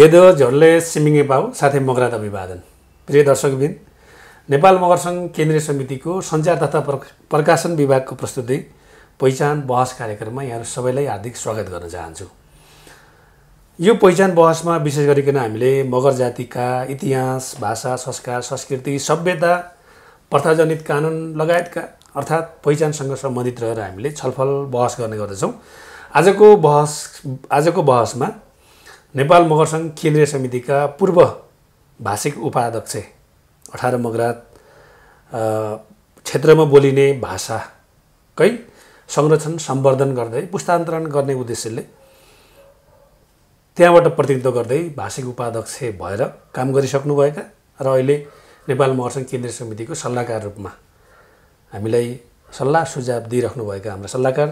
जेदो झोर्ले सिमिङे पाउ साथै मगरात अभिवादन प्रिय दर्शकबिन नेपाल मगर सङ्घ केन्द्रीय समितिको सञ्चार तथा प्रकाशन विभागको प्रस्तुति पहिचान बहस कार्यक्रममा यहाँहरू सबैलाई हार्दिक स्वागत गर्न चाहन्छु यो पहिचान बहसमा विशेष गरिकन हामीले मगर जातिका इतिहास भाषा संस्कार संस्कृति सभ्यता प्रथाजनित कानुन लगायतका अर्थात् पहिचानसँग सम्बन्धित रहेर हामीले छलफल बहस गर्ने गर्दछौँ आजको बहस आजको बहसमा नेपाल मगर सङ्घ केन्द्रीय समितिका पूर्व भाषिक उपाध्यक्ष अठार मगरात क्षेत्रमा बोलिने भाषाकै संरक्षण सम्वर्धन गर्दै पुस्तान्तरण गर्ने उद्देश्यले त्यहाँबाट प्रतिनिधित्व गर्दै भाषिक उपाध्यक्ष भएर काम गरिसक्नुभएका र अहिले नेपाल महर्सङ्घ केन्द्रीय समितिको सल्लाहकार रूपमा हामीलाई सल्लाह सुझाव दिइराख्नुभएका हाम्रा सल्लाहकार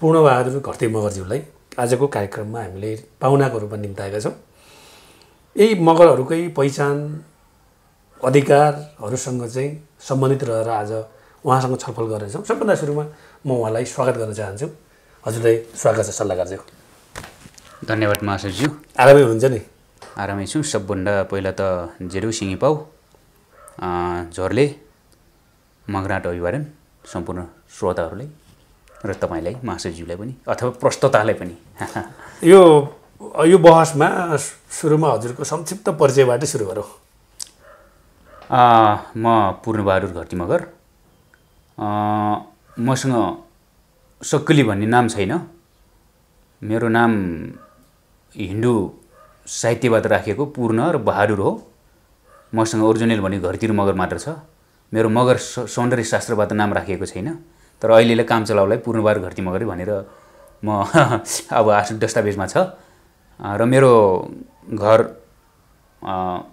पूर्णबहादुर घरती मगरज्यूलाई आजको कार्यक्रममा हामीले पाहुनाको रूपमा निम्ताएका छौँ। यही मगरहरूकै पहिचान अधिकारहरूसँग चाहिँ सम्बन्धित रहेर आज उहाँसँग छलफल गर्नेछौँ। सबभन्दा सुरुमा म उहाँलाई स्वागत गर्न चाहन्छु। हजुरलाई स्वागत छ सल्लाहकारज्यू। धन्यवाद महाशयज्यू। आरामै हुनुहुन्छ नि? आरामै छु। सबभन्दा पहिला त जेरु सिङ्गी पाउ झोरले मगराट अभिवादन सम्पूर्ण श्रोताहरूलाई। र तपाईँलाई महाशयज्यूलाई पनि अथवा प्रस्तोतालाई पनि। यो यो बहसमा सुरुमा हजुरको संक्षिप्त परिचयबाटै सुरु गरौँ। म पूर्णबहादुर घरती मगर मसँग सक्कली भन्ने नाम छैन। मेरो नाम हिन्दू साहित्यबाट राखिएको पूर्ण र बहादुर हो। मसँग ओरिजिनल भने घरतिर मगर मात्र छ। मेरो मगर सौन्दर्य शास्त्रबाट नाम राखिएको छैन। तर अहिलेले काम चलाउलाई पूर्णबार घरती मगरै भनेर म अब आर्थिक दस्तावेजमा छ। र मेरो घर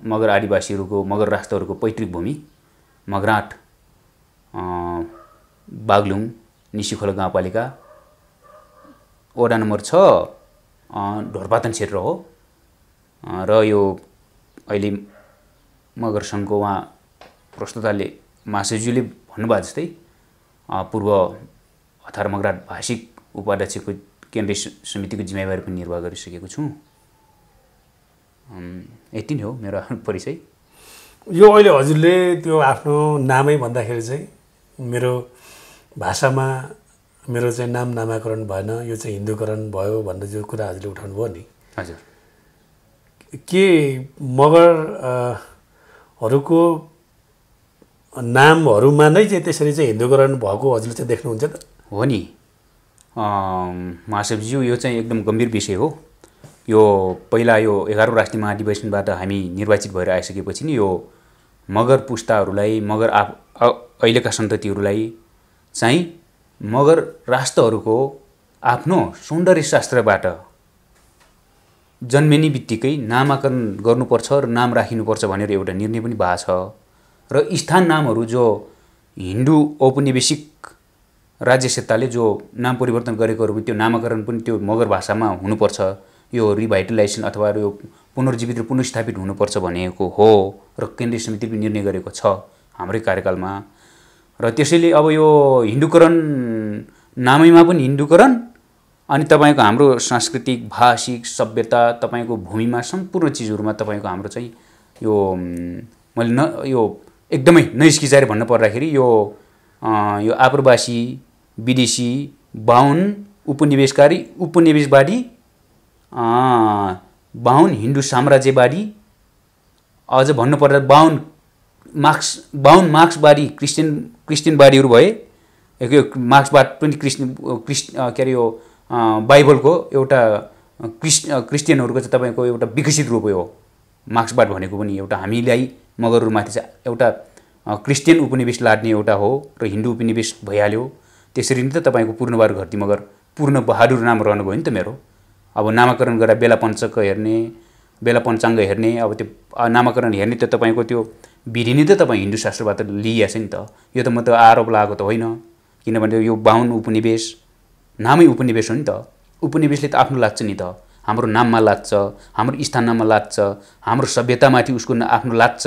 मगर आदिवासीहरूको मगर राष्ट्रहरूको पैतृक भूमि मगराट बागलुङ निसीखोला गाउँपालिका वडा नम्बर छ ढोरपातन क्षेत्र हो। र यो अहिले मगर सङ्घको उहाँ प्रस्तुताले मासेज्यूले भन्नुभएको जस्तै पूर्व मगराट भाषिक उपाध्यक्षको केन्द्रीय समितिको जिम्मेवारी पनि निर्वाह गरिसकेको छु। यति नै हो मेरो आफ्नो परिचय। यो अहिले हजुरले त्यो आफ्नो नामै भन्दाखेरि चाहिँ मेरो भाषामा मेरो चाहिँ नाम नामाकरण भएन यो चाहिँ हिन्दूकरण भयो भन्ने जो कुरा हजुरले उठाउनु भयो नि। हजुर। के मगरहरूको नामहरूमा नै चाहिँ त्यसरी चाहिँ हिन्दूकरण भएको हजुरले चाहिँ देख्नुहुन्छ त? हो नि। महासवज्यू यो चाहिँ एकदम गम्भीर विषय हो। यो पहिला यो एघारौँ राष्ट्रिय महाधिवेशनबाट हामी निर्वाचित भएर आइसकेपछि नि यो मगर पुस्ताहरूलाई मगर आ अहिलेका सन्ततिहरूलाई चाहिँ मगर राष्ट्रहरूको आफ्नो सौन्दर्य शास्त्रबाट जन्मिने बित्तिकै नामाकरण गर्नुपर्छ र नाम राखिनुपर्छ भनेर एउटा निर्णय पनि भएको छ। र स्थान नामहरू जो हिन्दू औपनिवेशिक राज्य सत्ताले जो नाम परिवर्तन गरेकोहरू त्यो नामाकरण पनि त्यो मगर भाषामा हुनुपर्छ यो रिभाइटलाइजेसन अथवा यो पुनर्जीवित र पुनस्थापित हुनुपर्छ भनेको हो र केन्द्रीय समितिले पनि निर्णय गरेको छ हाम्रै कार्यकालमा। र त्यसैले अब यो हिन्दूकरण नामैमा पनि हिन्दूकरण अनि तपाईँको हाम्रो सांस्कृतिक भाषिक सभ्यता तपाईँको भूमिमा सम्पूर्ण चिजहरूमा तपाईँको हाम्रो चाहिँ यो मैले न यो एकदमै नैस्किचाएर भन्नु पर्दाखेरि यो यो आप्रवासी विदेशी बाहुन उपनिवेशकारी उपनिवेशवादी बाहुन हिन्दू साम्राज्यवादी अझ भन्नुपर्दा बाहुन मार्क्स बाहुन मार्क्सवादी क्रिस्चियन क्रिस्चियनवादीहरू भए यो मार्क्सवाद पनि क्रिस्चियन क्रिस् के अरे यो बाइबलको एउटा क्रिस् क्रिस्चियनहरूको चाहिँ तपाईँको एउटा विकसित रूप हो मार्क्सवाद भनेको पनि एउटा हामीलाई मगरहरूमाथि चाहिँ एउटा क्रिस्चियन उपनिवेश लाद्ने एउटा हो र हिन्दू उपनिवेश भइहाल्यो। त्यसरी नै त तपाईँको पूर्णबार घरती मगर पूर्ण बहादुर नाम रहनु भयो नि त मेरो। अब नामाकरण गरेर बेला पञ्चक हेर्ने बेला पञ्चाङ्ग हेर्ने अब त्यो नामाकरण हेर्ने त तपाईँको त्यो विधि नै त तपाईँ हिन्दू शास्त्रबाट लिइएको छ नि त। यो त म त आरोप लगाएको त होइन। किनभने यो बाहुन उपनिवेश नामै उपनिवेश हो नि त। उपनिवेशले त आफ्नो लाग्छ नि त। हाम्रो नाममा लाग्छ हाम्रो स्थानमा लाग्छ हाम्रो सभ्यतामाथि उसको आफ्नो लाग्छ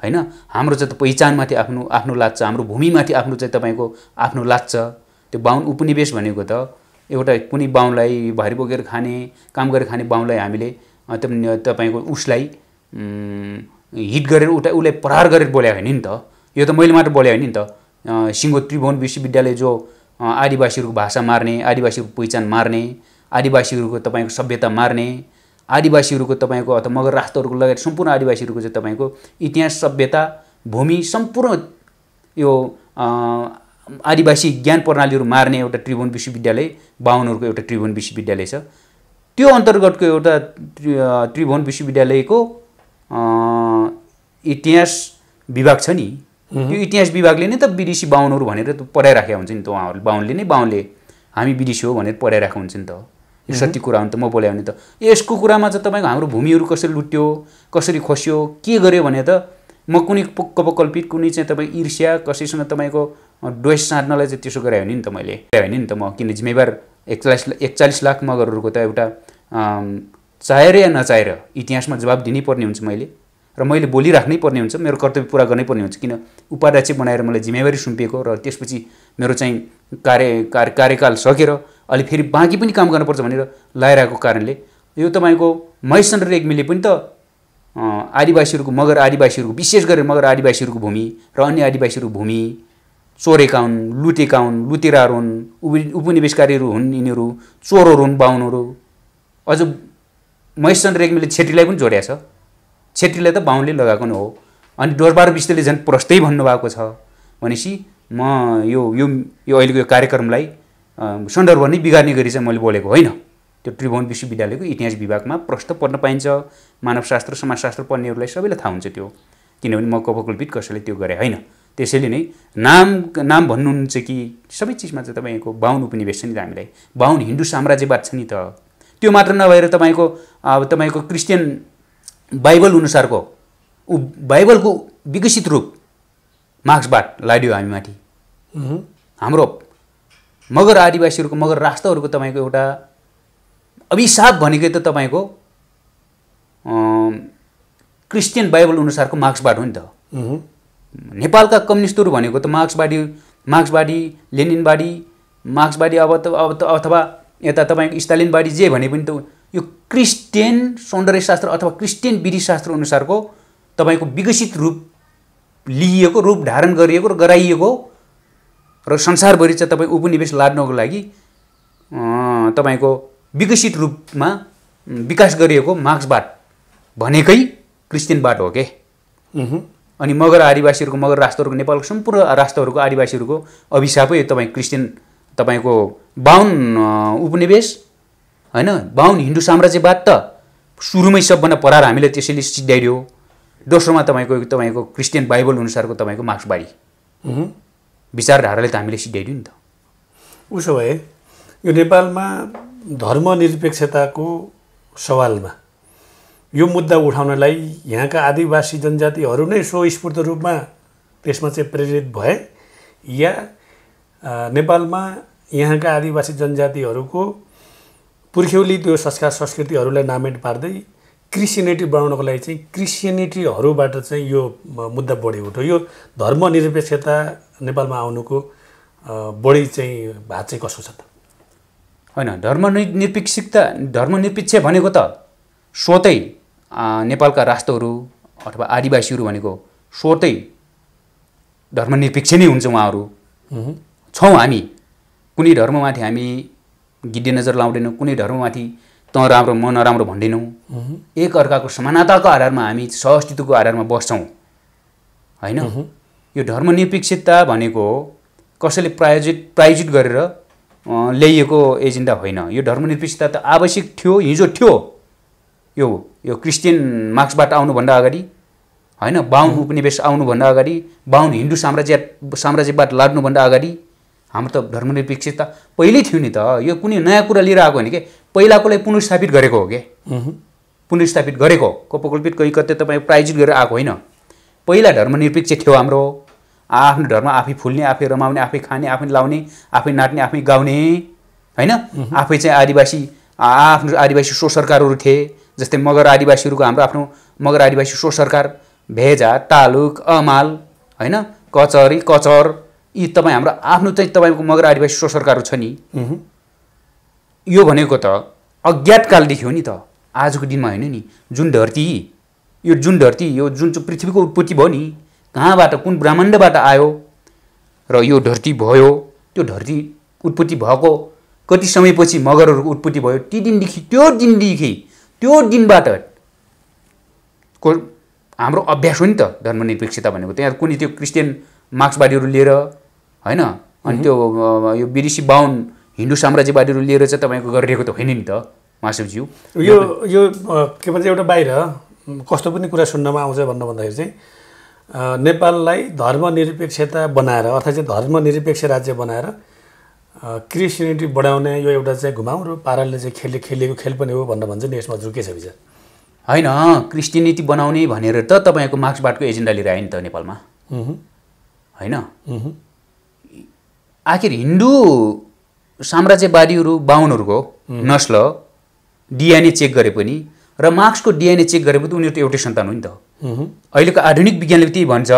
होइन? हाम्रो चाहिँ पहिचानमाथि आफ्नो आफ्नो लाग्छ हाम्रो भूमिमाथि आफ्नो चाहिँ तपाईँको आफ्नो लाग्छ। त्यो बाहुन उपनिवेश भनेको त एउटा कुनै बाहुनलाई भारी बोकेर खाने काम गरेर खाने बाहुनलाई हामीले तपाईँको उसलाई हिट गरेर उता उसलाई प्रहार गरेर बोल्याएको होइन नि त। यो त मैले मात्र बोले होइन नि त। सिङ्गो त्रिभुवन विश्वविद्यालय जो आदिवासीहरूको भाषा मार्ने आदिवासीहरूको पहिचान मार्ने आदिवासीहरूको तपाईँको सभ्यता मार्ने आदिवासीहरूको तपाईँको अथवा मगर राष्ट्रहरूको लगायत सम्पूर्ण आदिवासीहरूको चाहिँ तपाईँको इतिहास सभ्यता भूमि सम्पूर्ण यो आदिवासी ज्ञान प्रणालीहरू मार्ने एउटा त्रिभुवन विश्वविद्यालय बाहुनहरूको एउटा त्रिभुवन विश्वविद्यालय छ। त्यो अन्तर्गतको एउटा त्रिभुवन विश्वविद्यालयको इतिहास विभाग छ नि। त्यो इतिहास विभागले नै त विदेशी बाहुनहरू भनेर पढाइराखेको हुन्छ नि त उहाँहरूले। बाहुनले नै बाहुनले हामी विदेशी हो भनेर पढाइरहेको हुन्छ नि त। सत्य कुरा हो नि त म बोले भने त यसको कुरामा चाहिँ तपाईँको हाम्रो भूमिहरू कसरी लुट्यो कसरी खोस्यो के गर्यो भने त म कुनै कपकल्पित कुनै चाहिँ तपाईँ ईर्ष्या कसैसँग तपाईँको द्वेष साट्नलाई चाहिँ त्यसो गरे होइन नि त मैले होइन नि त म किन जिम्मेवार एकचालिस एकचालिस लाख मगरहरूको त एउटा चाहेर या नचाहेर इतिहासमा जवाब दिनै पर्ने हुन्छ मैले र मैले बोलिराख्नै पर्ने हुन्छ मेरो कर्तव्य पुरा गर्नै पर्ने हुन्छ किन उपाध्यक्ष बनाएर मलाई जिम्मेवारी सुम्पिएको र त्यसपछि मेरो चाहिँ कार्य कार्यकाल सकेर अहिले फेरि बाँकी पनि काम गर्नुपर्छ भनेर लगाइरहेको कारणले यो तपाईँको महेशचन्द्र रेग्मीले पनि त आदिवासीहरूको मगर आदिवासीहरूको विशेष गरेर मगर आदिवासीहरूको भूमि र अन्य आदिवासीहरूको भूमि चोरेका हुन् लुटेका हुन् लुटेराहरू हुन् उपि उपनिवेशकारीहरू हुन् यिनीहरू चोरहरू हुन् बाहुनहरू। अझ महेशचन्द्र रेग्मीले छेत्रीलाई पनि जोड्या छ। छेत्रीलाई त बाहुनले लगाएको नै हो। अनि डोरबार विष्टले झन् प्रस्तै भन्नुभएको छ भनेपछि म यो यो अहिलेको यो कार्यक्रमलाई सन्दर्भ नै बिगार्ने गरी चाहिँ मैले बोलेको होइन। त्यो त्रिभुवन विश्वविद्यालयको इतिहास विभागमा प्रश्न पढ्न पाइन्छ। मानवशास्त्र समाजशास्त्र पढ्नेहरूलाई सबैलाई थाहा हुन्छ त्यो। किनभने म कपकल्पित कसैले त्यो गरेँ होइन। त्यसैले नै नाम नाम भन्नुहुन्छ कि सबै चिजमा चाहिँ तपाईँको बाहुन उपनिवेश छ नि त हामीलाई। बाहुन हिन्दू साम्राज्यवाद छ नि त। त्यो मात्र नभएर तपाईँको अब तपाईँको क्रिस्चियन बाइबल अनुसारको ऊ बाइबलको विकसित रूप मार्क्सवाद लाइदियो हामी माथि उहुँ। हाम्रो मगर आदिवासीहरूको मगर राष्ट्रहरूको तपाईँको एउटा अभिशाप भनेकै त तपाईँको क्रिस्चियन बाइबल अनुसारको मार्क्सवाद हो नि त। नेपालका कम्युनिस्टहरू भनेको त मार्क्सवादी मार्क्सवादी लेनिनवादी मार्क्सवादी अब त अब त अथवा यता तपाईँको स्टालिनवादी जे भने पनि त यो क्रिस्चियन सौन्दर्यशास्त्र अथवा क्रिस्चियन विधिशास्त्र अनुसारको तपाईँको विकसित रूप लिइएको रूप धारण गरिएको र गराइएको र संसारभरि चाहिँ तपाईँ उपनिवेश लाद्नको लागि तपाईँको विकसित रूपमा विकास गरिएको मार्क्सवाद भनेकै क्रिस्चियनवाद हो के। अनि मगर आदिवासीहरूको मगर राष्ट्रहरूको नेपालको सम्पूर्ण राष्ट्रहरूको आदिवासीहरूको अभिशापै तपाईँको क्रिस्चियन तपाईँको बाहुन उपनिवेश होइन बाहुन हिन्दू साम्राज्यवाद त सुरुमै सबभन्दा परार हामीले त्यसैले सिद्ध्याइदियो दोस्रोमा तपाईँको तपाईँको क्रिस्चियन बाइबल अनुसारको तपाईँको मार्क्सवादी उहुँ। विचारधाराले त हामीले सिद्ध्याइदियो नि त। उसो भए यो नेपालमा धर्मनिरपेक्षताको सवालमा यो मुद्दा उठाउनलाई यहाँका आदिवासी जनजातिहरू नै स्वस्फूर्त रूपमा त्यसमा चाहिँ प्रेरित भए या नेपालमा यहाँका आदिवासी जनजातिहरूको पुर्ख्यौली त्यो संस्कार संस्कृतिहरूलाई नामेट पार्दै क्रिस्चियनिटी बनाउनको लागि चाहिँ क्रिस्चियनिटीहरूबाट चाहिँ यो मुद्दा बढी उठ्यो। यो धर्मनिरपेक्षता नेपालमा आउनुको बढी चाहिँ भात चाहिँ कसो छ त? होइन धर्मनिरपेक्षता धर्मनिरपेक्ष भनेको त स्वतै नेपालका राष्ट्रहरू अथवा आदिवासीहरू भनेको स्वतै धर्मनिरपेक्ष नै हुन्छ उहाँहरू। छौँ हामी। कुनै धर्ममाथि हामी गिद्धे नजर लाउँदैनौँ कुनै धर्ममाथि तँ राम्रो म नराम्रो भन्दैनौँ। एक अर्काको समानताको आधारमा हामी सहअस्तित्वको आधारमा बस्छौँ। होइन? यो धर्मनिरपेक्षता भनेको कसैले प्रायोजित प्रायोजित गरेर ल्याइएको एजेन्डा होइन। यो धर्मनिरपेक्षता त आवश्यक थियो हिजो थियो। यो यो क्रिस्चियन मार्क्सबाट आउनुभन्दा अगाडि होइन? बाहुन उपनिवेश आउनुभन्दा अगाडि बाहुन हिन्दू साम्राज्य साम्राज्यवाद लाग्नुभन्दा अगाडि हाम्रो त धर्मनिरपेक्षता पहिल्यै थियो नि त। यो कुनै नयाँ कुरा लिएर आएको होइन कि? पहिलाकोलाई पुनर्स्थापित गरेको हो कि? पुनर्स्थापित गरेको कपकल्पित कहीँ कतै तपाईँ प्रायोजित गरेर आएको होइन। पहिला धर्मनिरपेक्ष थियो हाम्रो। आफ्नो धर्म आफै फुल्ने आफै रमाउने आफै खाने आफै लाउने आफै नाच्ने आफै गाउने होइन? आफै चाहिँ आदिवासी आफ्नो आदिवासी स्व सरकारहरू थिए जस्तै मगर आदिवासीहरूको हाम्रो आफ्नो मगर आदिवासी स्व सरकार भेजा तालुक अमाल होइन? कचहरी कचहर यी तपाईँ हाम्रो आफ्नो चाहिँ तपाईँको मगर आदिवासी स्व सरकारहरू छ नि। यो भनेको त अज्ञात कालदेखि हो नि त। आजको दिनमा होइन नि। जुन धरती यो जुन धरती यो जुन चाहिँ पृथ्वीको उत्पत्ति भयो नि कहाँबाट कुन ब्रह्माण्डबाट आयो? र यो धरती भयो त्यो धरती उत्पत्ति भएको कति समयपछि मगरहरूको उत्पत्ति भयो ती दिनदेखि त्यो दिनदेखि त्यो दिनबाट को हाम्रो अभ्यास हो नि त धर्मनिरपेक्षता भनेको। त्यहाँ कुनै त्यो क्रिस्चियन मार्क्सवादीहरू लिएर होइन? अनि त्यो यो विदेशी बाहुन हिन्दू साम्राज्यवादीहरू लिएर चाहिँ तपाईँको गरिरहेको त होइन नि त मासुज्यू यो यो के भन्छ एउटा बाहिर कस्तो पनि कुरा सुन्नमा आउँछ भन्नु भन्दाखेरि चाहिँ नेपाललाई धर्मनिरपेक्षता बनाएर अर्थात् चाहिँ धर्मनिरपेक्ष राज्य बनाएर अ, क्रिस्चियनिटी बढाउने यो एउटा चाहिँ घुमाउरो पाराले चाहिँ खेले खेलिएको खेल पनि हो भनेर भन्छ नि यसमा हजुर के छ विचार होइन क्रिस्टियनिटी बनाउने भनेर त तपाईँको मार्क्सवादको एजेन्डा लिएर आयो नि त नेपालमा। होइन? आखिर हिन्दू साम्राज्यवादीहरू बाहुनहरूको नस्ल डिएनए चेक गरे पनि र मार्क्सको डिएनए चेक गरे पनि उनीहरू त एउटै सन्तान हो नि त। अहिलेको आधुनिक विज्ञानले त्यही भन्छ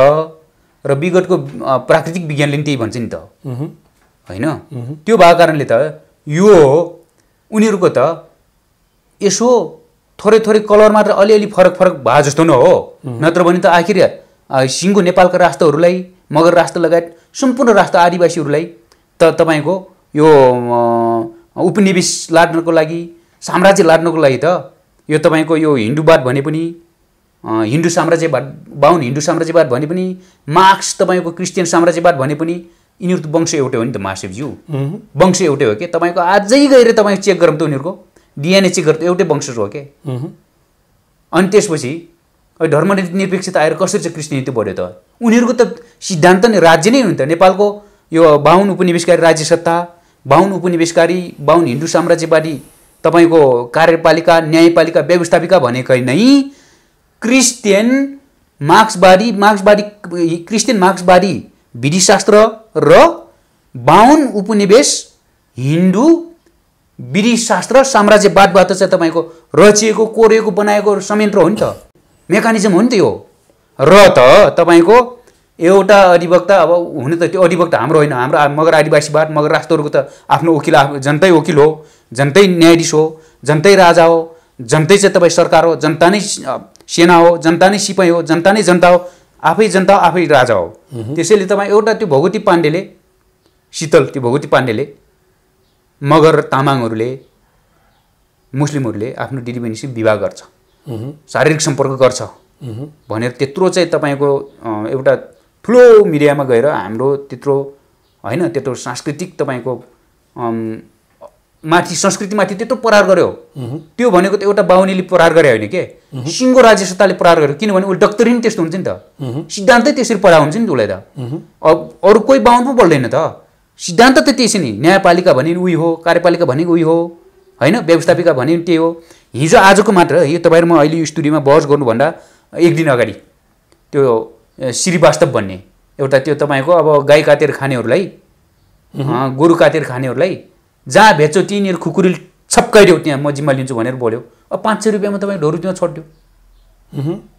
र विगतको प्राकृतिक विज्ञानले पनि त्यही भन्छ नि त। होइन? त्यो भएको कारणले त यो उनीहरूको त यसो थोरै थोरै कलर मात्र अलिअलि फरक फरक भए जस्तो न हो। नत्र भने त आखिर सिङ्गो नेपालका राष्ट्रहरूलाई मगर राष्ट्र लगायत सम्पूर्ण राष्ट्र आदिवासीहरूलाई त तपाईँको यो उपनिवेश लाड्नको लागि साम्राज्य लाड्नको लागि त यो तपाईँको यो हिन्दूवाद भने पनि हिन्दू साम्राज्यवाद बाहुन हिन्दू साम्राज्यवाद भने पनि मार्क्स तपाईँको क्रिस्चियन साम्राज्यवाद भने पनि यिनीहरू त वंश एउटै हो नि त महाशिवज्यू वंश एउटै हो कि? तपाईँको अझै गएर तपाईँ चेक गरौँ त उनीहरूको। डिएनए चेक गर्दा एउटै वंश हो कि? अनि त्यसपछि धर्मनिरपेक्षता आएर कसरी चाहिँ क्रिस्टियनिटी बढ्यो त? उनीहरूको त सिद्धान्त नै राज्य नै हो नि त। नेपालको यो बाहुन उपनिवेशकारी राज्य सत्ता बाहुन उपनिवेशकारी बाहुन हिन्दू साम्राज्यवादी तपाईँको कार्यपालिका न्यायपालिका व्यवस्थापिका भनेकै नै क्रिस्चियन मार्क्सवादी मार्क्सवादी क्रिस्चियन मार्क्सवादी विधिशास्त्र र बाहुन उपनिवेश हिन्दू विधिशास्त्र साम्राज्यवादबाट चाहिँ तपाईँको रचिएको कोरिएको बनाएको संयन्त्र हो नि त। मेकानिजम हो नि त यो। र त तपाईँको एउटा अधिवक्ता अब हुन त त्यो अधिवक्ता हाम्रो होइन हाम्रो मगर आदिवासीवाद मगर राष्ट्रहरूको त आफ्नो वकिल आफ्नो जनतै वकिल हो जनतै न्यायाधीश हो जनतै राजा हो जनतै चाहिँ तपाईँ सरकार हो जनता नै सेना हो जनता नै सिपाही हो जनता नै जनता हो आफै जनता हो आफै राजा हो। त्यसैले तपाईँ एउटा त्यो भगवती पाण्डेले शीतल त्यो भगवती पाण्डेले मगर र तामाङहरूले मुस्लिमहरूले आफ्नो दिदीबहिनीसित विवाह गर्छ। शारीरिक सम्पर्क गर्छ। भनेर त्यत्रो चाहिँ तपाईँको एउटा ठुलो मिडियामा गएर हाम्रो त्यत्रो होइन त्यत्रो सांस्कृतिक तपाईँको माथि संस्कृतिमाथि त्यत्रो प्रहार गर्यो। त्यो भनेको त एउटा बाहुनीले प्रहार गरे होइन के? सिङ्गो राज्य सत्ताले प्रहार गर्यो। किनभने उसले डक्टरिन त्यस्तो हुन्छ नि त। सिद्धान्तै त्यसरी पढा हुन्छ नि त उसलाई त। अब अरू कोही बाहुन पो बोल्दैन त। सिद्धान्त त त्यसै नि। न्यायपालिका भने उही हो कार्यपालिका भने उही हो। होइन? व्यवस्थापिका भने त्यही हो। हिजो आजको मात्र यो तपाईँहरू म अहिले यो स्टुडियोमा बहस गर्नुभन्दा एक दिन अगाडि त्यो श्रीवास्तव भन्ने एउटा त्यो तपाईँको अब गाई कातेर खानेहरूलाई गोरु कातेर खानेहरूलाई जहाँ भेट्छौ तिनीहरू खुकुरी छप्काइदेऊ त्यहाँ म जिम्मा लिन्छु भनेर बोल्यो। अब पाँच सय रुपियाँमा तपाईँ ढोरू त्यहाँ छोडिदियो।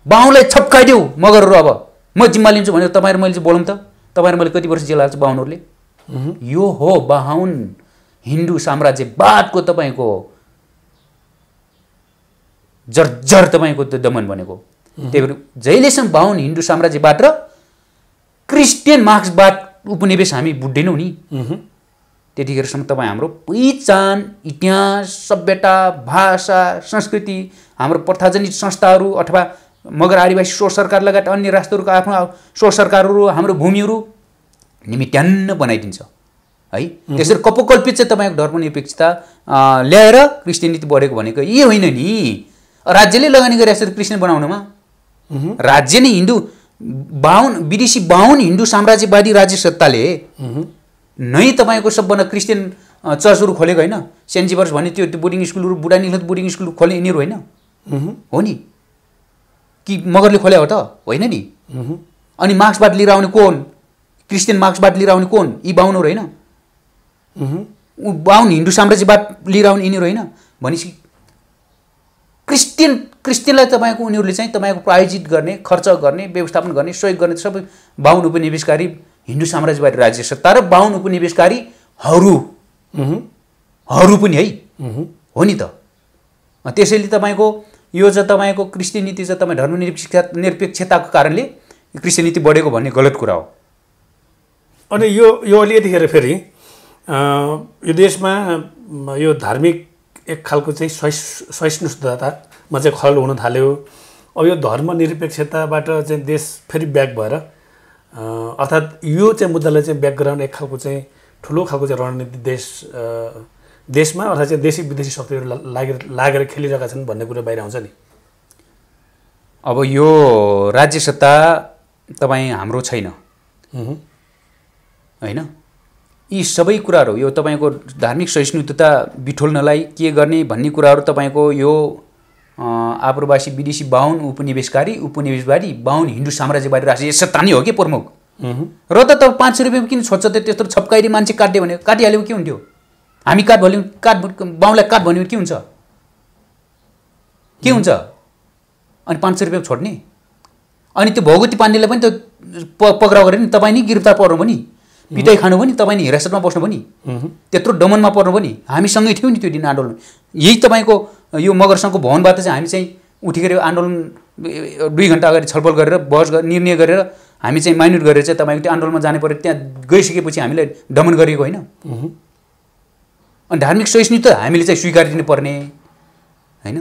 बाहुनलाई छप्काइदेऊ मगरहरू अब। म जिम्मा लिन्छु भनेर तपाईँहरू मैले चाहिँ बोलौँ त। तपाईँहरू मैले कति वर्ष जेल हाल्छु बाहुनहरूले? यो हो बाहुन हिन्दू साम्राज्यवादको तपाईँको जर्जर तपाईँको त्यो दमन भनेको। त्यही भएर जहिलेसम्म बाहुन हिन्दू साम्राज्यवाद र क्रिस्चियन मार्क्सवाद उपनिवेश हामी बुझ्दैनौँ नि। त्यतिखेरसम्म तपाईँ हाम्रो पहिचान इतिहास सभ्यता भाषा संस्कृति हाम्रो प्रथाजनित संस्थाहरू अथवा मगर आदिवासी स्व सरकार लगायत अन्य राष्ट्रहरूको आफ्नो स्व सरकारहरू हाम्रो भूमिहरू निमित्यान्न बनाइदिन्छ। है? त्यसरी कपोकल्पित चाहिँ तपाईँको धर्मनिरपेक्षता ल्याएर क्रिस्टियनिटी बढेको भनेको यही होइन नि। राज्यले लगानी गरिरहेको छ क्रिस्चियन बनाउनमा? राज्य नै हिन्दू बाहुन विदेशी बाहुन हिन्दू साम्राज्यवादी राज्य सत्ताले नै तपाईँको सबभन्दा क्रिस्चियन चर्चहरू खोलेको होइन? सेन्ट जिभर्स भन्ने त्यो त्यो बोर्डिङ स्कुलहरू बुढा निखत बोर्डिङ स्कुल खोले यिनीहरू होइन? हो नि? कि मगरले खोले हो त? होइन नि? अनि मार्क्सबाट लिएर आउने को हुन् क्रिस्चियन मार्क्सबाट लिएर आउने को हुन् यी बाहुनहरू होइन? बाहुन हिन्दू साम्राज्यवाद लिएर आउने यिनीहरू होइन? भनेपछि क्रिस्चियन क्रिस्चियनलाई तपाईँको उनीहरूले चाहिँ तपाईँको प्रायोजित गर्ने खर्च गर्ने व्यवस्थापन गर्ने सहयोग गर्ने सबै बाहुन उपनिवेशकारी हिन्दू साम्राज्यवादी राज्य सत्ता र बाहुन उपनिवेशकारीहरू हरू। पनि है। हो नि त। त्यसैले तपाईँको यो चाहिँ तपाईँको क्रिस्चियनिटी चाहिँ तपाईँ धर्मनिरपेक्ष निरपेक्षताको कारणले क्रिस्चियनिटी बढेको भन्ने गलत कुरा हो। अनि यो यो अहिले यतिखेर फेरि यो देशमा यो धार्मिक एक खालको चाहिँ सहिष सहिष्णुतामा चाहिँ खलल हुन थाल्यो। अब यो धर्मनिरपेक्षताबाट चाहिँ देश फेरि ब्याक भएर अर्थात् यो चाहिँ मुद्दालाई चाहिँ ब्याक गराउने एक खालको चाहिँ ठुलो खालको चाहिँ रणनीति देश देशमा अर्थात् चाहिँ देशी विदेशी शक्तिहरू लागेर लागेर खेलिरहेका छन् भन्ने कुरा बाहिर आउँछ नि। अब यो राज्य सत्ता तपाईँ हाम्रो छैन। होइन? यी सबै कुराहरू यो तपाईँको धार्मिक सहिष्णुता बिठोल्नलाई के गर्ने भन्ने कुराहरू तपाईँको यो आप्रवासी विदेशी बाहुन उपनिवेशकारी उपनिवेशवादी बाहुन हिन्दू साम्राज्यवादी राष्ट्रिय सत्ता नै हो कि प्रमुख। र त तपाईँ पाँच सय रुपियाँमा किन छोड्छ त त्यत्रो छप्काइरी मान्छे काट्यो भने? काटिहाल्यो के हुन्थ्यो? हामी काट भन्यो भने काट बाहुलाई काट भन्यो भने के हुन्छ? के हुन्छ? अनि पाँच सय रुपियाँ छोड्ने? अनि त्यो भगवती पाण्डेलाई पनि त प पक्राउ गऱ्यो नि तपाईँ नि गिरफ्तार पर्नु पनि पिटाइ खानु पनि तपाईँ नि हिरासतमा बस्नु पनि। त्यत्रो दमनमा पर्नु पनि हामी सँगै थियौँ नि त्यो दिन आन्दोलन। यही तपाईँको यो मगर सङ्घको भवनबाट चाहिँ हामी चाहिँ उठेर आन्दोलन दुई घन्टा अगाडि छलफल गरेर बहस निर्णय गरेर हामी चाहिँ माइन्युट गरेर चाहिँ तपाईँको त्यो आन्दोलनमा जानु पऱ्यो। त्यहाँ गइसकेपछि हामीलाई दमन गरिएको होइन। अनि धार्मिक सहिष्णुता हामीले चाहिँ स्वीकार दिनुपर्ने होइन।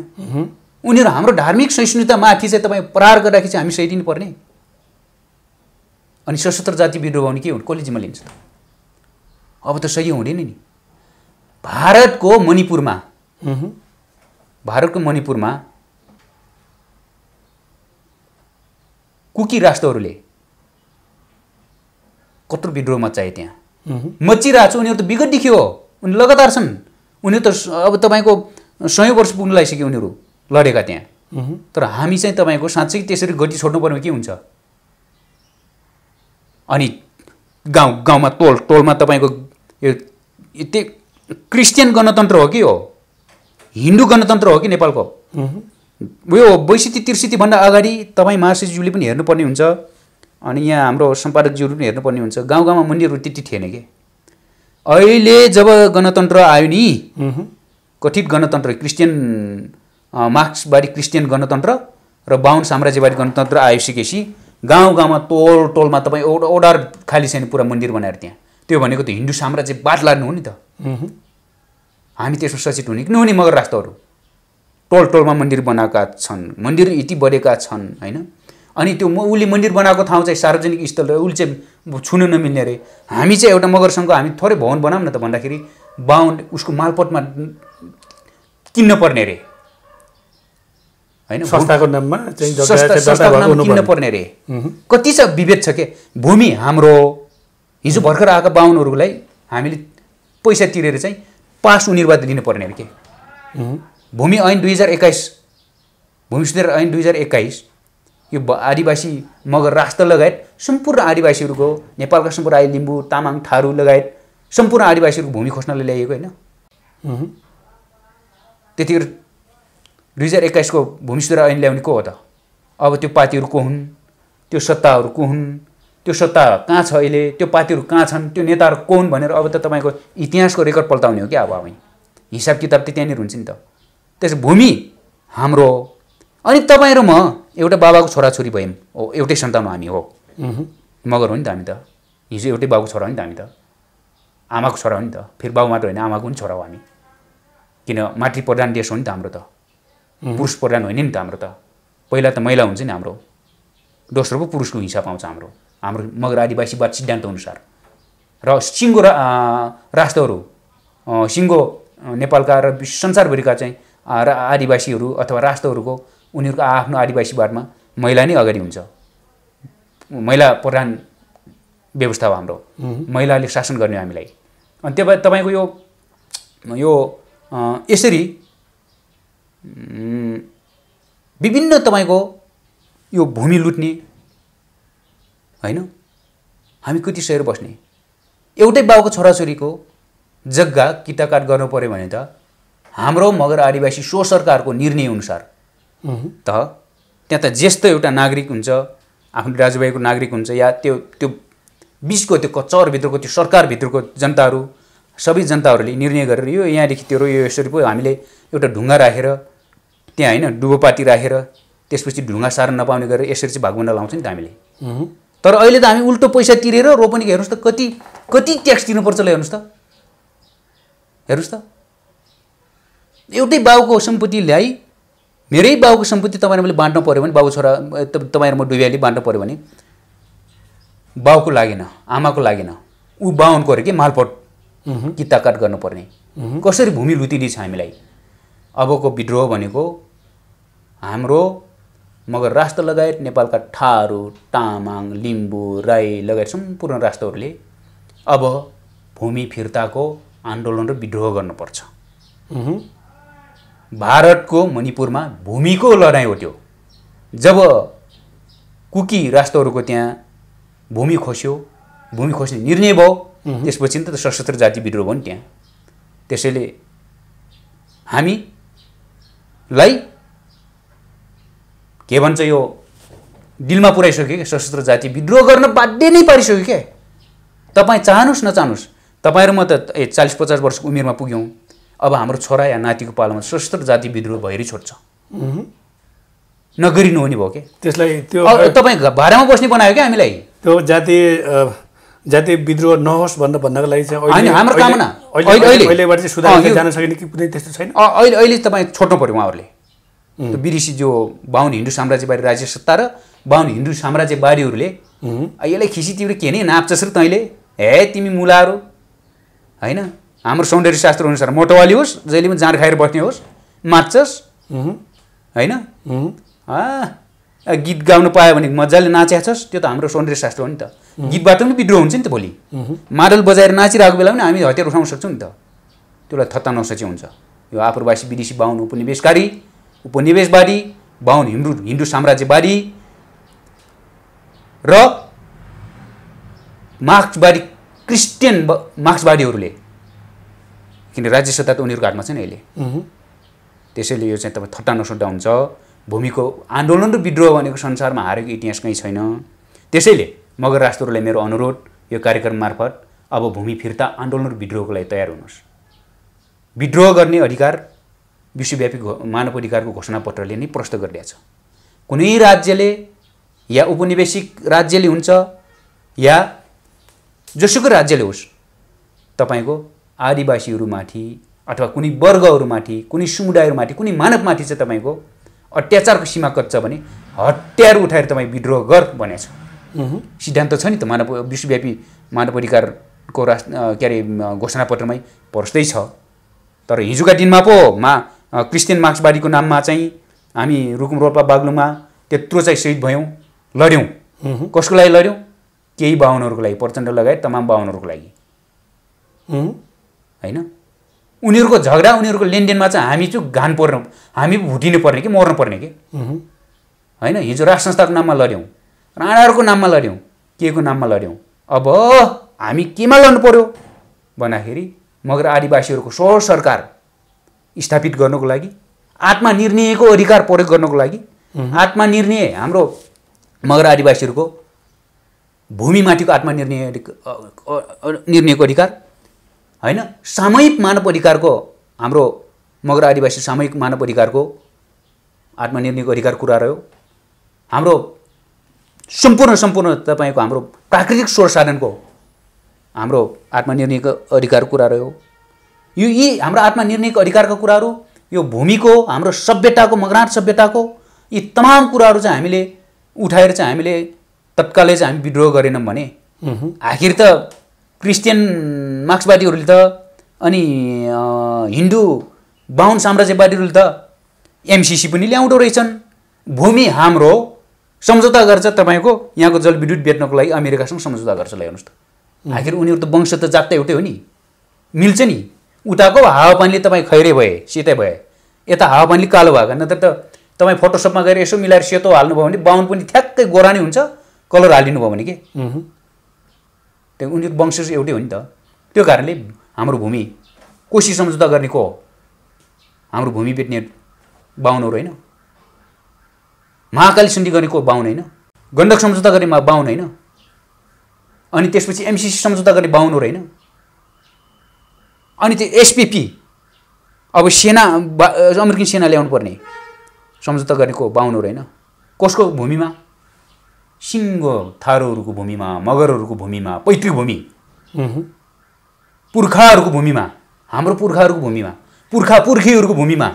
उनीहरू हाम्रो धार्मिक सहिष्णुतामाथि चाहिँ तपाईँ प्रहार गर्दाखेरि चाहिँ हामी सही दिनुपर्ने। अनि सशस्त्र जाति विद्रोह भने के हुन्? कसले जिम्मा लिन्छ। अब त सही हुँदैन नि। भारतको मणिपुरमा। भारतको मणिपुरमा कुकी राष्ट्रहरूले कत्रो विद्रोह मचाए त्यहाँ। मचिरहेको छ उनीहरू त विगतदेखि हो उनी लगातार छन्। उनीहरू त अब तपाईँको सयौँ वर्ष पुग्न लागिसक्यो उनीहरू लडेका त्यहाँ। तर हामी चाहिँ तपाईँको साँच्चै त्यसरी गति छोड्नु पर्ने के हुन्छ? अनि गाउँ गाउँमा टोल टोलमा तपाईँको यो यो त्यो क्रिस्चियन गणतन्त्र हो कि हो? हिन्दू गणतन्त्र हो कि नेपालको मह्म। यो बैसठी त्रिसठीभन्दा अगाडि तपाईँ महाशिषज्यूले पनि हेर्नुपर्ने हुन्छ अनि यहाँ हाम्रो सम्पादकज्यूहरू पनि हेर्नुपर्ने हुन्छ गाउँ गाउँमा मन्दिरहरू त्यति थिएन कि अहिले जब गणतन्त्र आयो नि। कथित गणतन्त्र क्रिस्चियन मार्क्सवादी क्रिस्चियन गणतन्त्र र बाहुन साम्राज्यवादी गणतन्त्र आइसकेपछि गाउँ गाउँमा टोल टोलमा तपाईँ ओड- ओडार खाली छैन पुरा मन्दिर बनाएर त्यहाँ त्यो भनेको त हिन्दू साम्राज्यवाद लाग्नु हो नि त। हामी त्यसमा सचेत हुने कि नहुने मगर राष्ट्रहरू टोल टोलमा मन्दिर बनाएका छन् मन्दिर यति बढेका छन् होइन? अनि त्यो म उसले मन्दिर बनाएको ठाउँ चाहिँ सार्वजनिक स्थल र उसले चाहिँ छुन नमिल्ने अरे। हामी चाहिँ एउटा मगर सङ्घको हामी थोरै भवन बनाऊँ न त भन्दाखेरि बाहुन उसको मालपटमा किन्न पर्ने अरे। होइन? संस्थाको नाममा किन्न। पर्ने अरे। कति छ विभेद छ के? भूमि हाम्रो हिजो भर्खर आएका बाहुनहरूलाई हामीले पैसा तिरेर चाहिँ पास उनीहरूबाट दिनुपर्ने अरे के। भूमि ऐन दुई हजार एक्काइस भूमि सुधार ऐन दुई हजार एक्काइस यो आदिवासी मगर राष्ट्र लगायत सम्पूर्ण आदिवासीहरूको नेपालका सम्पूर्ण आदि लिम्बू तामाङ थारू लगायत सम्पूर्ण आदिवासीहरूको भूमि खोज्नलाई ल्याइएको होइन। त्यतिखेर दुई हजार एक्काइसको भूमि सुधार ऐन ल्याउने को हो त? अब त्यो पार्टीहरू को हुन्? त्यो सत्ताहरू को हुन्? त्यो सत्ता कहाँ छ अहिले? त्यो पार्टीहरू कहाँ छन्? त्यो नेताहरू को हुन् भनेर अब त तपाईँको इतिहासको रेकर्ड पल्टाउने हो क्या अब हामी? हिसाब किताब त त्यहाँनिर हुन्छ नि त। त्यसो भूमि हाम्रो। हो अनि तपाईँ र म एउटा बाबाको छोराछोरी भयौँ। हो एउटै सन्तान हामी हो। मगर हो नि त हामी त। हिजो एउटै बाबुको छोरा हो नि त हामी त। आमाको छोरा हो नि त। फेरि बाबु मात्र होइन आमाको पनि छोरा हो हामी। किन मातृ प्रधान देश हो नि त हाम्रो त। पुरुष प्रधान होइन नि त हाम्रो त। पहिला त महिला हुन्छ नि हाम्रो। दोस्रो पो पुरुषको हिसाब आउँछ हाम्रो। हाम्रो मगर आदिवासीवाद सिद्धान्त अनुसार। र सिङ्गो रा राष्ट्रहरू सिङ्गो नेपालका र संसारभरिका चाहिँ रा- आदिवासीहरू अथवा राष्ट्रहरूको उनीहरूको आफ्नो आदिवासीवादमा महिला नै अगाडि हुन्छ। महिला प्रधान व्यवस्था हो हाम्रो। महिलाले शासन गर्ने हामीलाई। अनि त्यो तपाईँको यो यो यसरी विभिन्न तपाईँको यो भूमि लुट्ने होइन हामी कति सहेर बस्ने एउटै बाउको छोराछोरीको जग्गा किताकाट गर्नु पऱ्यो भने त हाम्रो मगर आदिवासी सो सरकारको निर्णय अनुसार मह्म। त त्यहाँ त ज्येष्ठ एउटा नागरिक हुन्छ आफ्नो दाजुभाइको नागरिक हुन्छ या त्यो त्यो बिचको त्यो कचरभित्रको त्यो सरकारभित्रको जनताहरू सबै जनताहरूले निर्णय गरेर यो यहाँदेखि तेरो यो यसरी पो हामीले एउटा ढुङ्गा राखेर त्यहाँ होइन डुबोपाती राखेर त्यसपछि ढुङ्गा सार्न नपाउने गरेर यसरी चाहिँ भागभन्डा लाउँछ नि त हामीले। तर अहिले त हामी उल्टो पैसा तिरेर रोपनीको हेर्नुहोस् त कति कति ट्याक्स तिर्नुपर्छ ल हेर्नुहोस् त। हेर्नुहोस् त। एउटै बाउको सम्पत्ति ल्याइ मेरै बाउको सम्पत्ति तपाईँहरू मैले बाँड्नु पऱ्यो भने बाउ छोरा तपाईँहरू म डुबिहाली बाँड्नु पऱ्यो भने बाउको लागेन आमाको लागेन ऊ बाहुनको अरे के मालपट किताकाट गर्नुपर्ने। कसरी भूमि लुटिदिछ हामीलाई? अबको विद्रोह भनेको हाम्रो मगर राष्ट्र लगायत नेपालका थारू तामाङ लिम्बू राई लगायत सम्पूर्ण राष्ट्रहरूले अब भूमि फिर्ताको आन्दोलन र विद्रोह गर्नुपर्छ। भारतको मणिपुरमा भूमिको लडाइँ हो त्यो जब कुकी राष्ट्रहरूको त्यहाँ भूमि खोस्यो भूमि खोज्ने निर्णय भयो त्यसपछि त सशस्त्र जाति विद्रोह भयो नि त्यहाँ। त्यसैले हामीलाई के भन्छ यो? दिलमा पुऱ्याइसक्यो क्या सशस्त्र जाति विद्रोह गर्न बाध्य नै पारिसक्यो क्या तपाईँ चाहनुहोस् नचाहनुहोस् तपाईँहरू म त ए चालिस पचास वर्षको उमेरमा पुग्यौँ। अब हाम्रो छोरा या नातिको पालामा सशस्त्र जाति विद्रोह भएरै छोड्छ। नगरिनु हुने भयो क्या त्यसलाई त्यो तपाईँ भाडामा बस्ने बनायो क्या हामीलाई? त्यो जातीय अ, जातीय विद्रोह नहोस् भनेर भन्नको लागि चाहिँ हाम्रो कामना। अहिले अहिले- अहिले। अहिलेबाट चाहिँ सुधार जान सकिने कि कुनै त्यस्तो छैन? अहिले अहिले तपाईँ छोड्नु पऱ्यो उहाँहरूले। त्यो विदेशी जो बाहुन हिन्दू साम्राज्यवादी राज्य सत्ता र बाहुन हिन्दू साम्राज्यवादीहरूले "आ, यसलाई खिसी तिम्रो के नै नाप्छस् र तैँले? हे तिमी मुलाहरू। होइन? हाम्रो सौन्दर्य शास्त्र अनुसार मोटोवाली होस् जहिले पनि जाँड खाएर बस्ने होस् माच्छस्। होइन? गीत गाउनु पायो भने मजाले नाच्या छस् त्यो त हाम्रो सौन्दर्य शास्त्र हो नि त। गीतबाट पनि विद्रोह हुन्छ नि त भोलि। मादल बजाएर नाचिरहेको बेला पनि हामी हतियार उठाउन सक्छौँ नि त। त्यसलाई थत्ता नसचे हुन्छ। यो आप्रवासी विदेशी बाहुन उपनिवेशकारी उपनिवेशवादी बाहुन हिन्दू हिन्दू साम्राज्यवादी र मार्क्सवादी क्रिस्चियन मार्क्सवादीहरूले किन राज्य सत्ता त उनीहरूको हातमा छ नि अहिले। त्यसैले यो चाहिँ तपाईँ थट्टा नसुट्टा हुन्छ। भूमिको आन्दोलन र विद्रोह भनेको संसारमा हारेको इतिहास कहीँ छैन। त्यसैले मगर राष्ट्रहरूलाई मेरो अनुरोध यो कार्यक्रम मार्फत अब भूमि फिर्ता आन्दोलन र विद्रोहको लागि तयार हुनुहोस्। विद्रोह गर्ने अधिकार विश्वव्यापी घो- मानव अधिकारको घोषणापत्रले नै प्रस्तुत गरिदिएको छ कुनै राज्यले या उपनिवेशिक राज्यले हुन्छ या जोसुकै राज्यले होस् तपाईँको आदिवासीहरूमाथि अथवा कुनै वर्गहरूमाथि कुनै समुदायहरूमाथि कुनै मानवमाथि चाहिँ तपाईँको अत्याचारको सीमा कच्छ भने हतियार उठाएर तपाईँ विद्रोह गर भनेको छ उहुँ। सिद्धान्त छ नि त मानव विश्वव्यापी मानव अधिकारको राष्ट्र के अरे घोषणापत्रमै प्रस्तै छ। तर हिजोका दिनमा पो मा क्रिस्चियन मार्क्सवादीको नाममा चाहिँ हामी रुकुम रोल्पा बाग्लुङमा त्यत्रो चाहिँ शहीद भयौँ लड्यौँ। कसको लागि लड्यौँ? केही बाहुनहरूको लागि प्रचण्ड लगायत तमाम बाहुनहरूको लागि। होइन? उनीहरूको झगडा उनीहरूको लेनदेनमा चाहिँ हामी चाहिँ घान पर्नु हामी भुटिनु पर्ने कि मर्नु पर्ने कि। होइन? हिजो राष्ट्र संस्थाको नाममा लड्यौँ। राणाहरूको नाममा लड्यौँ। के को नाममा लड्यौँ? अब हामी केमा लड्नु पर्यो? भन्दाखेरि मगर आदिवासीहरूको स्व सरकार स्थापित गर्नको लागि आत्मनिर्णयको अधिकार प्रयोग गर्नको लागि आत्मनिर्णय हाम्रो मगर आदिवासीहरूको भूमिमाथिको आत्मनिर्णय निर्णयको अधिकार होइन? सामूहिक मानव अधिकारको हाम्रो मगर आदिवासी सामूहिक मानव अधिकारको आत्मनिर्णयको अधिकार कुरा रह्यो। हाम्रो सम्पूर्ण सम्पूर्ण तपाईँको हाम्रो प्राकृतिक स्रोत साधनको हाम्रो आत्मनिर्णयको अधिकारको कुरा रह्यो। यो यी हाम्रो आत्मनिर्णयको अधिकारका कुराहरू यो भूमिको हाम्रो सभ्यताको मगराट सभ्यताको यी तमाम कुराहरू चाहिँ हामीले उठाएर चाहिँ हामीले तत्कालै चाहिँ हामी विद्रोह गरेनौँ भने। आखिर त क्रिस्चियन मार्क्सवादीहरूले त अनि हिन्दू बाहुन साम्राज्यवादीहरूले त एमसिसी पनि ल्याउँदो रहेछन्। भूमि हाम्रो सम्झौता गर्छ तपाईँको यहाँको जलविद्युत बेच्नको लागि अमेरिकासँग सम्झौता गर्छ। ल हेर्नुहोस् त आखिर उनीहरू त वंश त जात्तै एउटै हो नि। मिल्छ नि। उताको हावापानीले तपाईँ खैरे भए सेतै भए। यता हावापानीले कालो भएको नत्र त तपाईँ फोटोसपमा गएर यसो मिलाएर सेतो हाल्नुभयो भने बाहुन पनि ठ्याक्कै गोरा नै हुन्छ कलर हालिदिनु भयो भने के। त्यो उनीहरूको वंश चाहिँ एउटै हो नि त। त्यो कारणले हाम्रो भूमि कोसी सम्झौता गर्ने को हो? हाम्रो भूमि बेच्ने बाहुनहरू होइन? महाकाली सन्धि गर्ने को बाहुन होइन? गण्डक सम्झौता गर्ने बाहुन होइन? अनि त्यसपछि एमसिसी सम्झौता गर्ने बाहुनहरू होइन? अनि त्यो एसपिपी अब सेना अमेरिकन सेना ल्याउनु पर्ने। सम्झौता गरेको बाहुनहरू होइन? कसको भूमिमा? सिङ्गो थारूहरूको भूमिमा मगरहरूको भूमिमा पैतृक भूमि। पुर्खाहरूको भूमिमा हाम्रो पुर्खाहरूको भूमिमा पुर्खा पुर्खीहरूको भूमिमा।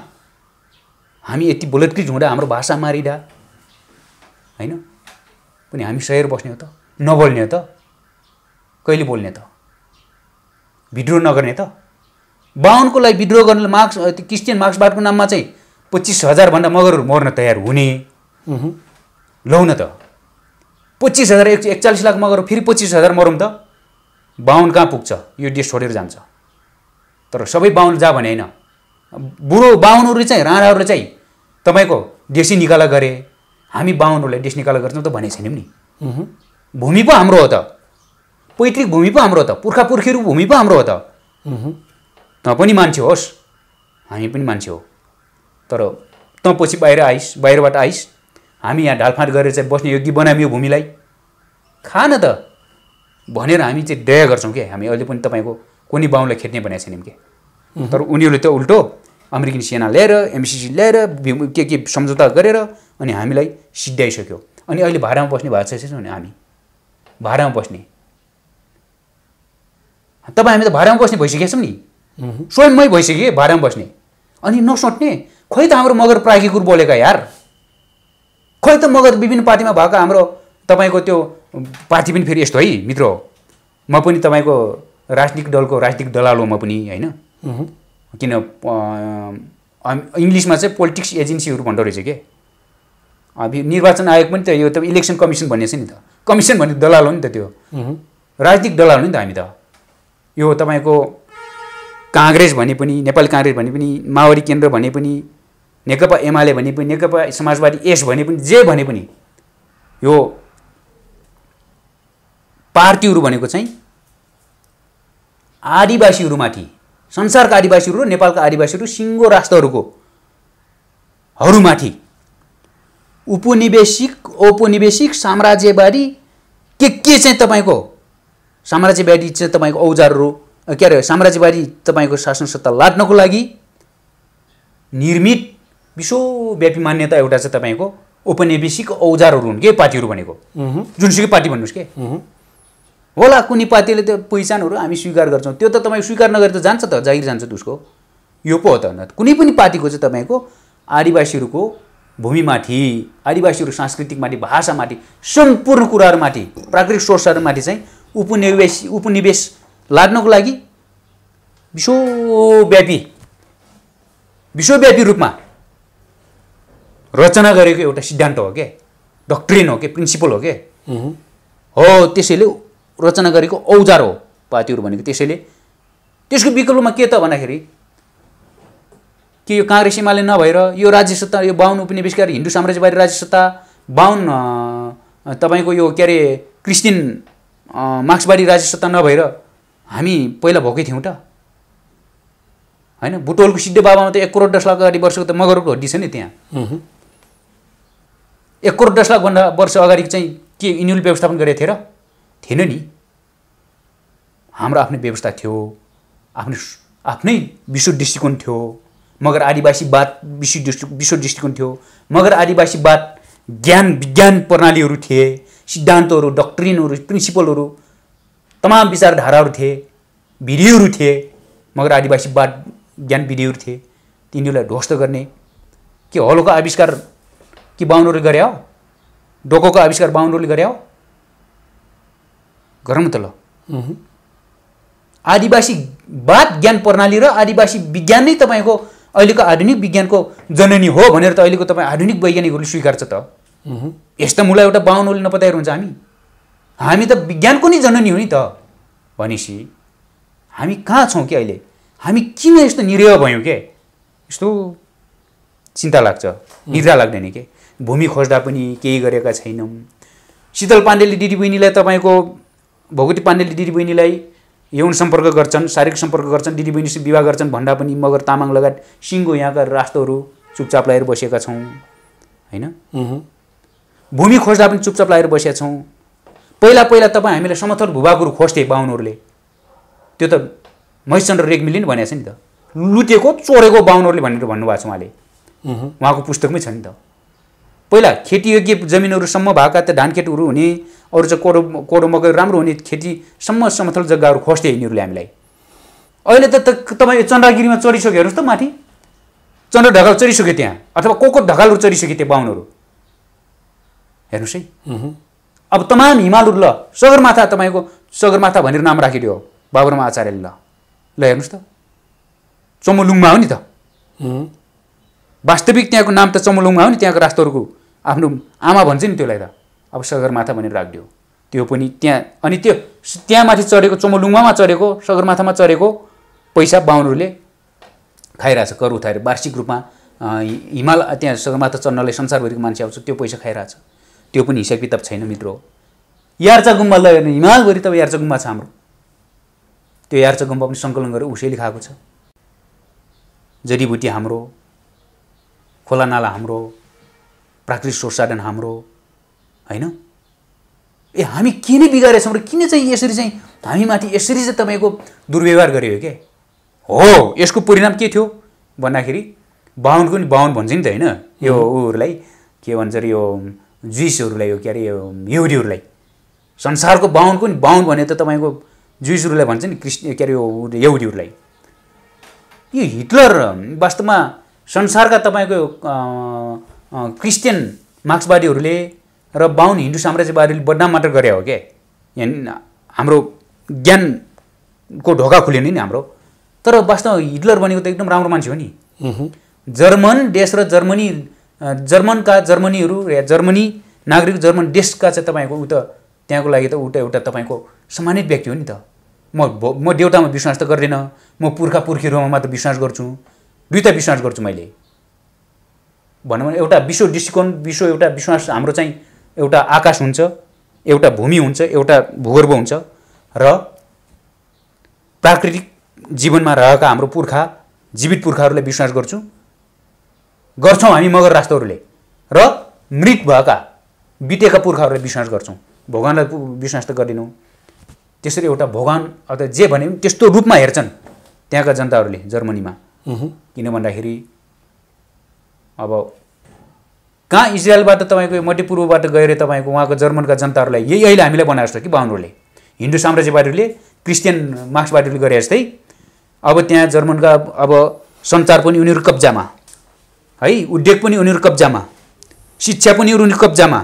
हामी यति बुलेटकृत हुँदा हाम्रो भाषा मारिँदा होइन? पनि हामी सहेर बस्ने हो त नबोल्ने हो त कहिले बोल्ने त? विद्रोह नगर्ने त? बाहुनको लागि विद्रोह गर्नलाई मार्क्स त्यो क्रिस्चियन मार्क्सवादको नाममा चाहिँ पच्चिस हजारभन्दा मगरहरू मर्न तयार हुने। लौ न त। पच्चिस हजार एक एकचालिस लाख मगर फेरि पच्चिस हजार मरौँ त। बाहुन कहाँ पुग्छ? यो देश छोडेर जान्छ। तर सबै बाहुन जा भने होइन। बुढो बाहुनहरूले चाहिँ राणाहरूले चाहिँ तपाईँको देशी निकाला गरे। हामी बाहुनहरूलाई देश निकाला गर्छौँ त भनेको छैनौँ नि। भूमि पो हाम्रो हो त। पैतृक भूमि पो हाम्रो हो त। पुर्खा पुर्खीहरूको भूमि पो हाम्रो हो त। तँ पनि मान्छे होस्। हामी पनि मान्छे हो। तर तँ पछि बाहिर आइस् बाहिरबाट आइस्। हामी यहाँ ढालफाँड गरेर चाहिँ बस्ने योग्य बनायौँ यो भूमिलाई। खा न त। भनेर हामी चाहिँ दया गर्छौँ क्या हामी अहिले पनि तपाईँको कुनै बाहुनलाई खेद्ने भनेको छैनौँ कि? तर उनीहरूले त उल्टो अमेरिकन सेना ल्याएर एमसिसी ल्याएर के के सम्झौता गरेर अनि हामीलाई सिद्ध्याइसक्यो। अनि अहिले भाडामा बस्ने भएको छ भने हामी? भाडामा बस्ने। तपाईँ हामी त भाडामा बस्ने भइसकेका छौँ नि। उहुँ, स्वयं मै भइसकेँ भाडामा बस्ने। अनि नसोच्ने खोइ त हाम्रो मगर प्रागिकुर बोलेका यार। खोइ त मगर विभिन्न पार्टीमा भएको हाम्रो तपाईँको त्यो पार्टी पनि फेरि यस्तो है मित्र हो। म पनि तपाईँको राजनीतिक दलको राजनीतिक दलाल हो म पनि होइन? किन इङ्ग्लिसमा चाहिँ पोलिटिक्स एजेन्सीहरू भन्दो रहेछ के? अब निर्वाचन आयोग पनि त यो त इलेक्सन कमिसन भन्ने छ नि त। कमिसन भन्ने दलाल हो नि त त्यो। राजनीतिक दलाल हो नि त हामी त। यो तपाईँको काङ्ग्रेस भने पनि नेपाली काङ्ग्रेस भने पनि माओवादी केन्द्र भने पनि नेकपा एमाले भने पनि नेकपा समाजवादी एस भने पनि जे भने पनि यो पार्टीहरू भनेको चाहिँ आदिवासीहरूमाथि संसारका आदिवासीहरू नेपालका आदिवासीहरू सिङ्गो राष्ट्रहरूको हरूमाथि उपनिवेशिक औपनिवेशिक साम्राज्यवादी के के चाहिँ तपाईँको साम्राज्यवादी चाहिँ तपाईँको औजारहरू के अरे साम्राज्यवादी तपाईँको शासन सत्ता लाट्नको लागि निर्मित विश्वव्यापी मान्यता एउटा चाहिँ तपाईँको औपनिवेशिक औजारहरू हुन् के पार्टीहरू भनेको? जुनसुकै पार्टी भन्नुहोस् के? होला कुनै पार्टीले त्यो पहिचानहरू हामी स्वीकार गर्छौँ। त्यो त तपाईँ स्वीकार नगरे त जान्छ त जागिर जान्छ त उसको। यो पो हो त कुनै पनि पार्टीको चाहिँ तपाईँको आदिवासीहरूको भूमिमाथि आदिवासीहरू सांस्कृतिकमाथि भाषामाथि सम्पूर्ण कुराहरूमाथि प्राकृतिक सोर्सहरूमाथि चाहिँ उपनिवेश उपनिवेश लाग्नको लागि विश्वव्यापी विश्वव्यापी रूपमा रचना गरेको एउटा सिद्धान्त हो के? डक्ट्रिन हो के? प्रिन्सिपल हो के? उहुँ, हो त्यसैले रचना गरेको औजार हो पार्टीहरू भनेको त्यसैले। त्यसको विकल्पमा के त भन्दाखेरि के यो काङ्ग्रेस एमाले नभएर यो राज्य सत्ता यो बाहुन उपनिवेशकारी हिन्दू साम्राज्यवादी राज्य सत्ता बाहुन तपाईँको यो के अरे क्रिस्चियन मार्क्सवादी राज्य सत्ता नभएर हामी पहिला भएकै थियौँ त। होइन? बुटोलको सिद्धे बाबामा त एक करोड दस लाख अगाडि वर्षको त मगरको हड्डी छ नि त्यहाँ। एक करोड दस लाखभन्दा वर्ष अगाडि चाहिँ के यिनीहरूले व्यवस्थापन गरेको थिए र? थिएन नि। हाम्रो आफ्नै व्यवस्था थियो। आफ्नै आफ्नै विश्व दृष्टिकोण थियो। मगर आदिवासीवाद विश्व दृष्टि विश्व दृष्टिकोण थियो। मगर आदिवासीवाद ज्ञान विज्ञान प्रणालीहरू थिए। सिद्धान्तहरू डक्ट्रिनहरू प्रिन्सिपलहरू तमाम विचारधाराहरू थिए विधिहरू थिए मगर आदिवासीवाद ज्ञान विधिहरू थिए तिनीहरूलाई ध्वस्त गर्ने। के हलोको आविष्कार कि बाहुनहरूले गरे हो? डोकोको आविष्कार बाहुनहरूले गरे हो? गरौँ त ल। आदिवासीवाद ज्ञान प्रणाली र आदिवासी विज्ञान नै तपाईँको अहिलेको आधुनिक विज्ञानको जननी हो भनेर त अहिलेको तपाईँ आधुनिक वैज्ञानिकहरूले स्वीकार्छ त। यस्ता मुला एउटा बाहुनहरूले नपताएर हुन्छ हामी। हामी त विज्ञानको नै जननी हो नि त भनेपछि हामी कहाँ छौँ कि अहिले? हामी किन यस्तो निरय भयौँ के? यस्तो चिन्ता लाग्छ निद्रा लाग्दैन के? भूमि खोज्दा पनि केही गरेका छैनौँ। शीतल पाण्डेले दिदी बहिनीलाई तपाईँको भगवती पाण्डेले दिदी बहिनीलाई यौन सम्पर्क गर्छन् शारीरिक सम्पर्क गर्छन् दिदी बहिनीसँग विवाह गर्छन् भन्दा पनि मगर तामाङ लगायत सिङ्गो यहाँका राष्ट्रहरू चुपचाप लगाएर बसेका छौँ होइन? भूमि खोज्दा पनि चुपचाप लागेर बसेका छौँ। पहिला पहिला तपाईँ हामीलाई समथर भूभागहरू खोज्थे बाहुनहरूले। त्यो त महेशचन्द्र रेग्मीले नि भनेको छ नि त। लुटेको चोरेको बाहुनहरूले भनेर भन्नुभएको छ उहाँले। उहाँको पुस्तकमै छ नि त। पहिला खेतीयोग्य जमिनहरूसम्म भएका त्यो धान खेतहरू हुने अरू चाहिँ कोडो कोडो मकै राम्रो हुने खेतीसम्म समथल जग्गाहरू खोज्थे यिनीहरूले हामीलाई। अहिले त त- तपाईँ चन्द्रगिरीमा चढिसक्यो हेर्नुहोस् त माथि। चन्द्र ढकाल चढिसक्यो त्यहाँ अथवा को को ढकालहरू चढिसक्यो त्यो बाहुनहरू। हेर्नुहोस् है। अब तमाम हिमालहरू ल सगरमाथा तपाईँको सगरमाथा भनेर नाम राखिदियो। बाबुरामा आचार्यले ल। ल हेर्नुहोस् त। चमोलुङमा हो नि त। वास्तविक त्यहाँको नाम त चमोलुङमा हो नि त्यहाँको राष्ट्रहरूको आफ्नो आमा भन्छ नि त्यसलाई त। अब सगरमाथा भनेर राखिदियो। त्यो पनि त्यहाँ अनि त्यो त्यहाँ माथि चढेको चमोलुङमा चढेको सगरमाथामा चढेको पैसा बाहुनहरूले खाइरहेछ कर उठाएर। वार्षिक रूपमा हिमाल त्यहाँ सगरमाथा चढ्नलाई संसारभरिको मान्छे आउँछ त्यो पैसा खाइरहेछ। त्यो पनि हिसाब किताब छैन मित्र हो। यार्चा गुम्बा ल हेर्नु हिमालभरि त यार्चा गुम्बा छ हाम्रो। त्यो यार्चा गुम्बा पनि सङ्कलन गरेर उसैले खाएको छ। जडीबुटी हाम्रो खोलानाला हाम्रो प्राकृतिक स्रोत साधन हाम्रो होइन? ए हामी किन बिगारेछौँ र किन चाहिँ यसरी चाहिँ हामीमाथि यसरी चाहिँ तपाईँको दुर्व्यवहार गरियो के? हो यसको परिणाम के थियो? भन्दाखेरि बाहुनको नि बाहुन भन्छ नि त होइन? यो उहरूलाई के भन्छ अरे यो जुइसहरूलाई यो के अरे यो यहुदीहरूलाई संसारको बाहुनको नि बाहुन भने त तपाईँको जुइसहरूलाई भन्छ नि क्रिस्टि के अरे यहुदीहरूलाई। यो हिटलर वास्तवमा संसारका तपाईँको क्रिस्चियन मार्क्सवादीहरूले र बाहुन हिन्दू साम्राज्यवादीले बदनाम मात्र गरे हो क्या यहाँ हाम्रो ज्ञानको ढोका खुल्यो नि हाम्रो। तर वास्तव हिटलर भनेको त एकदम राम्रो मान्छे हो नि। जर्मन देश र जर्मनी जर्मनका जर्मनीहरू या जर्मनी नागरिक जर्मन देशका चाहिँ तपाईँको उ त त्यहाँको लागि त उता एउटा तपाईँको सम्मानित व्यक्ति हो नि त। म म देउतामा विश्वास त गर्दिनँ म पुर्खा पुर्खीहरूमा मात्र विश्वास गर्छु दुईवटा विश्वास गर्छु मैले। भनौँ भने एउटा विश्व दृष्टिकोण विश्व एउटा विश्वास हाम्रो चाहिँ एउटा आकाश हुन्छ एउटा भूमि हुन्छ एउटा भूगर्भ हुन्छ र प्राकृतिक जीवनमा रहेका हाम्रो पुर्खा जीवित पुर्खाहरूलाई विश्वास गर्छु। गर्छौँ हामी मगर राष्ट्रहरूले र मृत भएका बितेका पुर्खाहरूलाई विश्वास गर्छौँ। भगवान्लाई विश्वास त गर्दैनौँ। त्यसरी एउटा भगवान् अथवा जे भने पनि त्यस्तो रूपमा हेर्छन् त्यहाँका जनताहरूले जर्मनीमा। किन भन्दाखेरि अब कहाँ इजरायलबाट तपाईँको मध्यपूर्वबाट गएर तपाईँको उहाँको जर्मनका जनताहरूलाई यही अहिले हामीलाई बनाएको जस्तो कि बाहुनहरूले? हिन्दू साम्राज्यवादीहरूले क्रिस्चियन मार्क्सवादीहरूले गरे जस्तै अब त्यहाँ जर्मनका अब सञ्चार पनि उनीहरू कब्जामा। है? उद्योग पनि उनीहरू कब्जामा। शिक्षा पनि उनीहरू कब्जामा।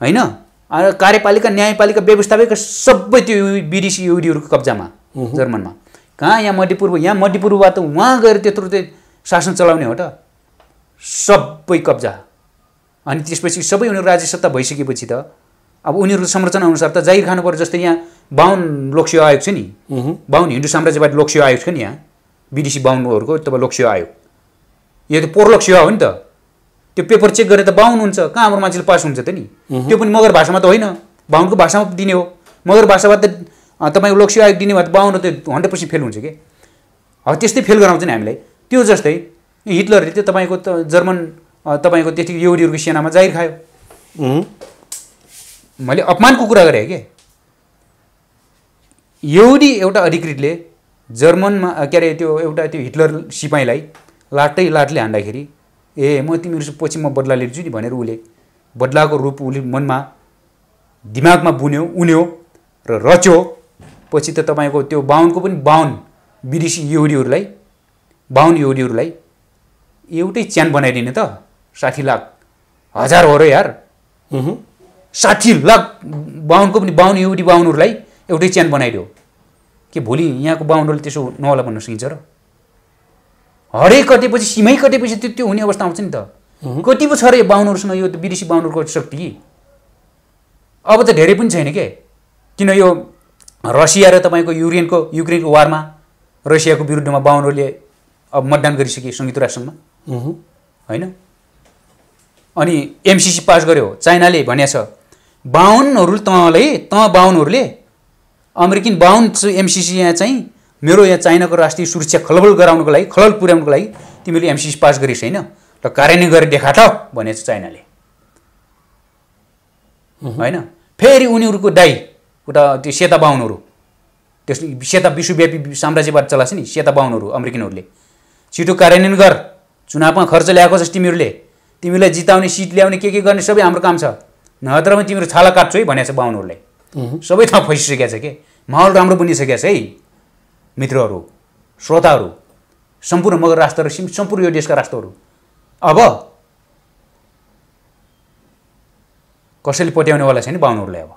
होइन? कार्यपालिका न्यायपालिका व्यवस्थापिका सबै त्यो विदेशी युडीहरूको कब्जामा जर्मनमा। कहाँ? यहाँ मध्यपूर्व यहाँ मध्यपूर्वबाट उहाँ गएर त्यत्रो चाहिँ शासन चलाउने हो त। सबै कब्जा। अनि त्यसपछि सबै उनीहरू राज्य सत्ता भइसकेपछि त अब उनीहरूको संरचना अनुसार त जागिर खानु पर्यो जस्तै यहाँ बाहुन लोकसेवा आयोग छ नि। बाहुन हिन्दू साम्राज्यवादी लोकसेवा आयोग छ नि यहाँ। विदेशी बाहुनहरूको तपाईँ लोकसेवा आयोग। यो त पोरलोक सेवा हो नि त। त्यो पेपर चेक गरेर त बाहुन हुन्छ कहाँ हाम्रो मान्छेले पास हुन्छ त नि? त्यो पनि मगर भाषामा त होइन। बाहुनको भाषामा दिने हो। मगर भाषामा त तपाईँको लोकसेवा आयोग दिने भए त बाहुन त हन्ड्रेड पर्सेन्ट फेल हुन्छ कि? अब त्यस्तै फेल गराउँछ नि हामीलाई। त्यो जस्तै हिटलरले त्यो तपाईँको त जर्मन तपाईँको त्यतिको यहुदीहरूको सेनामा जाहिर खायो। मैले अपमानको कुरा गरेँ के? यहुदी एउटा अधिकृतले जर्मनमा के अरे त्यो एउटा त्यो हिटलर सिपाहीलाई लाटै लाटले हान्दाखेरि ए म तिमीहरू पछि म बदला लिन्छु नि भनेर उसले बदलाको रूप उसले मनमा दिमागमा बुन्यो उन्यो र रच्यो। पछि त तपाईँको त्यो बाहुनको पनि बाहुन विदेशी यहुदीहरूलाई बाहुन यहुदीहरूलाई एउटै च्यान बनाइदिने त साठी लाख हजार हो र यार। साठी लाख बाहुनको पनि बाहुन युडी बाहुनहरूलाई एउटै च्यान बनाइदियो। के भोलि यहाँको बाहुनहरूले त्यसो नहोला भन्न सकिन्छ र? हरेक कटेपछि सीमै कटेपछि त्यो त्यो हुने अवस्था आउँछ नि त। कति पो छ र यो बाहुनहरूसँग यो विदेशी बाहुनहरूको शक्ति। अब त धेरै पनि छैन के? किन यो रसिया र तपाईँको युक्रेनको युक्रेनको वारमा रसियाको विरुद्धमा बाहुनहरूले अब मतदान गरिसके संयुक्त राष्ट्रमा होइन? अनि एमसिसी पास गर्यो। चाइनाले भनेछ बाहुनहरू तँलाई तँ बाहुनहरूले अमेरिकन बाहुन एमसिसी यहाँ चाहिँ मेरो यहाँ चाइनाको राष्ट्रिय सुरक्षा खलबल गराउनुको लागि खलल पुर्याउनुको लागि तिमीले एमसिसी पास गरिस् होइन? र कार्यान्वयन गरेर देखा त भनेछ चाइनाले। होइन? फेरि उनीहरूको दाई उता त्यो सेता बाहुनहरू त्यस सेता विश्वव्यापी साम्राज्यवाद चलाएको छ नि सेता बाहुनहरू अमेरिकनहरूले। छिटो कार्यान्वयन गर चुनावमा खर्च ल्याएको छस् तिमीहरूले। तिमीलाई जिताउने सिट ल्याउने के के गर्ने सबै हाम्रो काम छ। नत्रमा तिमीहरू छाला काट्छु है भनेको छ बाहुनहरूलाई सबै ठाउँ फसिसकेको छ के? माहौल राम्रो बनिसकेको छ है। मित्रहरू श्रोताहरू सम्पूर्ण मगर राष्ट्र र सिम- सम्पूर्ण यो देशका राष्ट्रहरू। अब कसैले पट्याउनेवाला छैन बाहुनहरूलाई अब।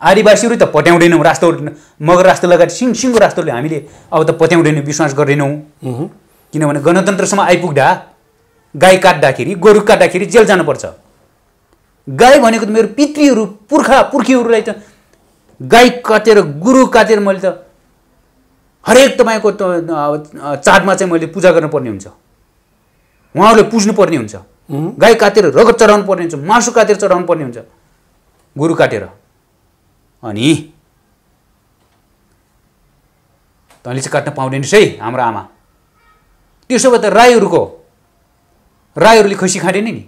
आदिवासीहरू त पट्याउँदैनौँ राष्ट्रहरू मगर राष्ट्र लगायत सिङ सिङ्गो राष्ट्रहरूले हामीले अब त पत्याउँदैनौँ विश्वास गर्दैनौँ। किनभने गणतन्त्रसम्म आइपुग्दा गाई काट्दाखेरि गोरु काट्दाखेरि जेल जानुपर्छ। गाई भनेको त मेरो पितृहरू पुर्खा पुर्खीहरूलाई त गाई काटेर गुरु काटेर मैले त हरेक तपाईँको चाडमा चाहिँ मैले पूजा गर्नुपर्ने हुन्छ। उहाँहरूले पुज्नु पर्ने हुन्छ गाई काटेर रगत चढाउनु पर्ने हुन्छ मासु काटेर चढाउनु पर्ने हुन्छ गोरु काटेर। अनि तैँले चाहिँ काट्न पाउँदैनस् है हाम्रो आमा। त्यसो भए त राईहरूको राईहरूले खसी खाँदैन नि।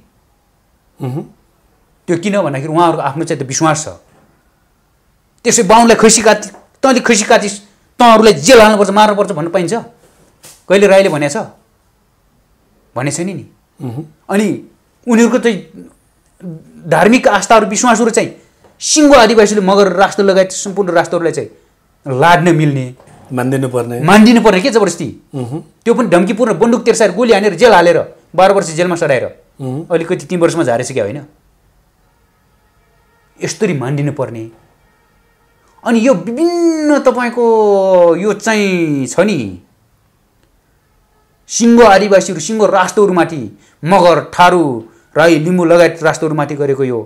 त्यो किन भन्दाखेरि उहाँहरूको आफ्नो चाहिँ त विश्वास छ। त्यसै बाहुनलाई खसी काटी तैँले खसी काटिस् तँहरूलाई जेल हाल्नुपर्छ मार्नुपर्छ भन्नु पाइन्छ। कहिले राईले भनेको छ भनेको छैन नि अनि उनीहरूको चाहिँ धार्मिक आस्थाहरू विश्वासहरू चाहिँ सिङ्गो आदिवासीले मगर राष्ट्र लगायत सम्पूर्ण राष्ट्रहरूलाई चाहिँ लाड्न मिल्ने। मानिदिनु पर्ने मानिदिनु पर्ने के जबरजस्ती? त्यो पनि धम्कीपूर्ण बन्दुक तेर्साएर गोली हानेर जेल हालेर बाह्र वर्ष जेलमा सडाएर। अलिकति तिन वर्षमा झारिसक्यो होइन। यस्तरी मानिदिनु पर्ने अनि यो विभिन्न तपाईँको यो चाहिँ छ नि सिङ्गो आदिवासीहरू सिङ्गो राष्ट्रहरूमाथि मगर थारू राई लिम्बू लगायत राष्ट्रहरूमाथि गरेको यो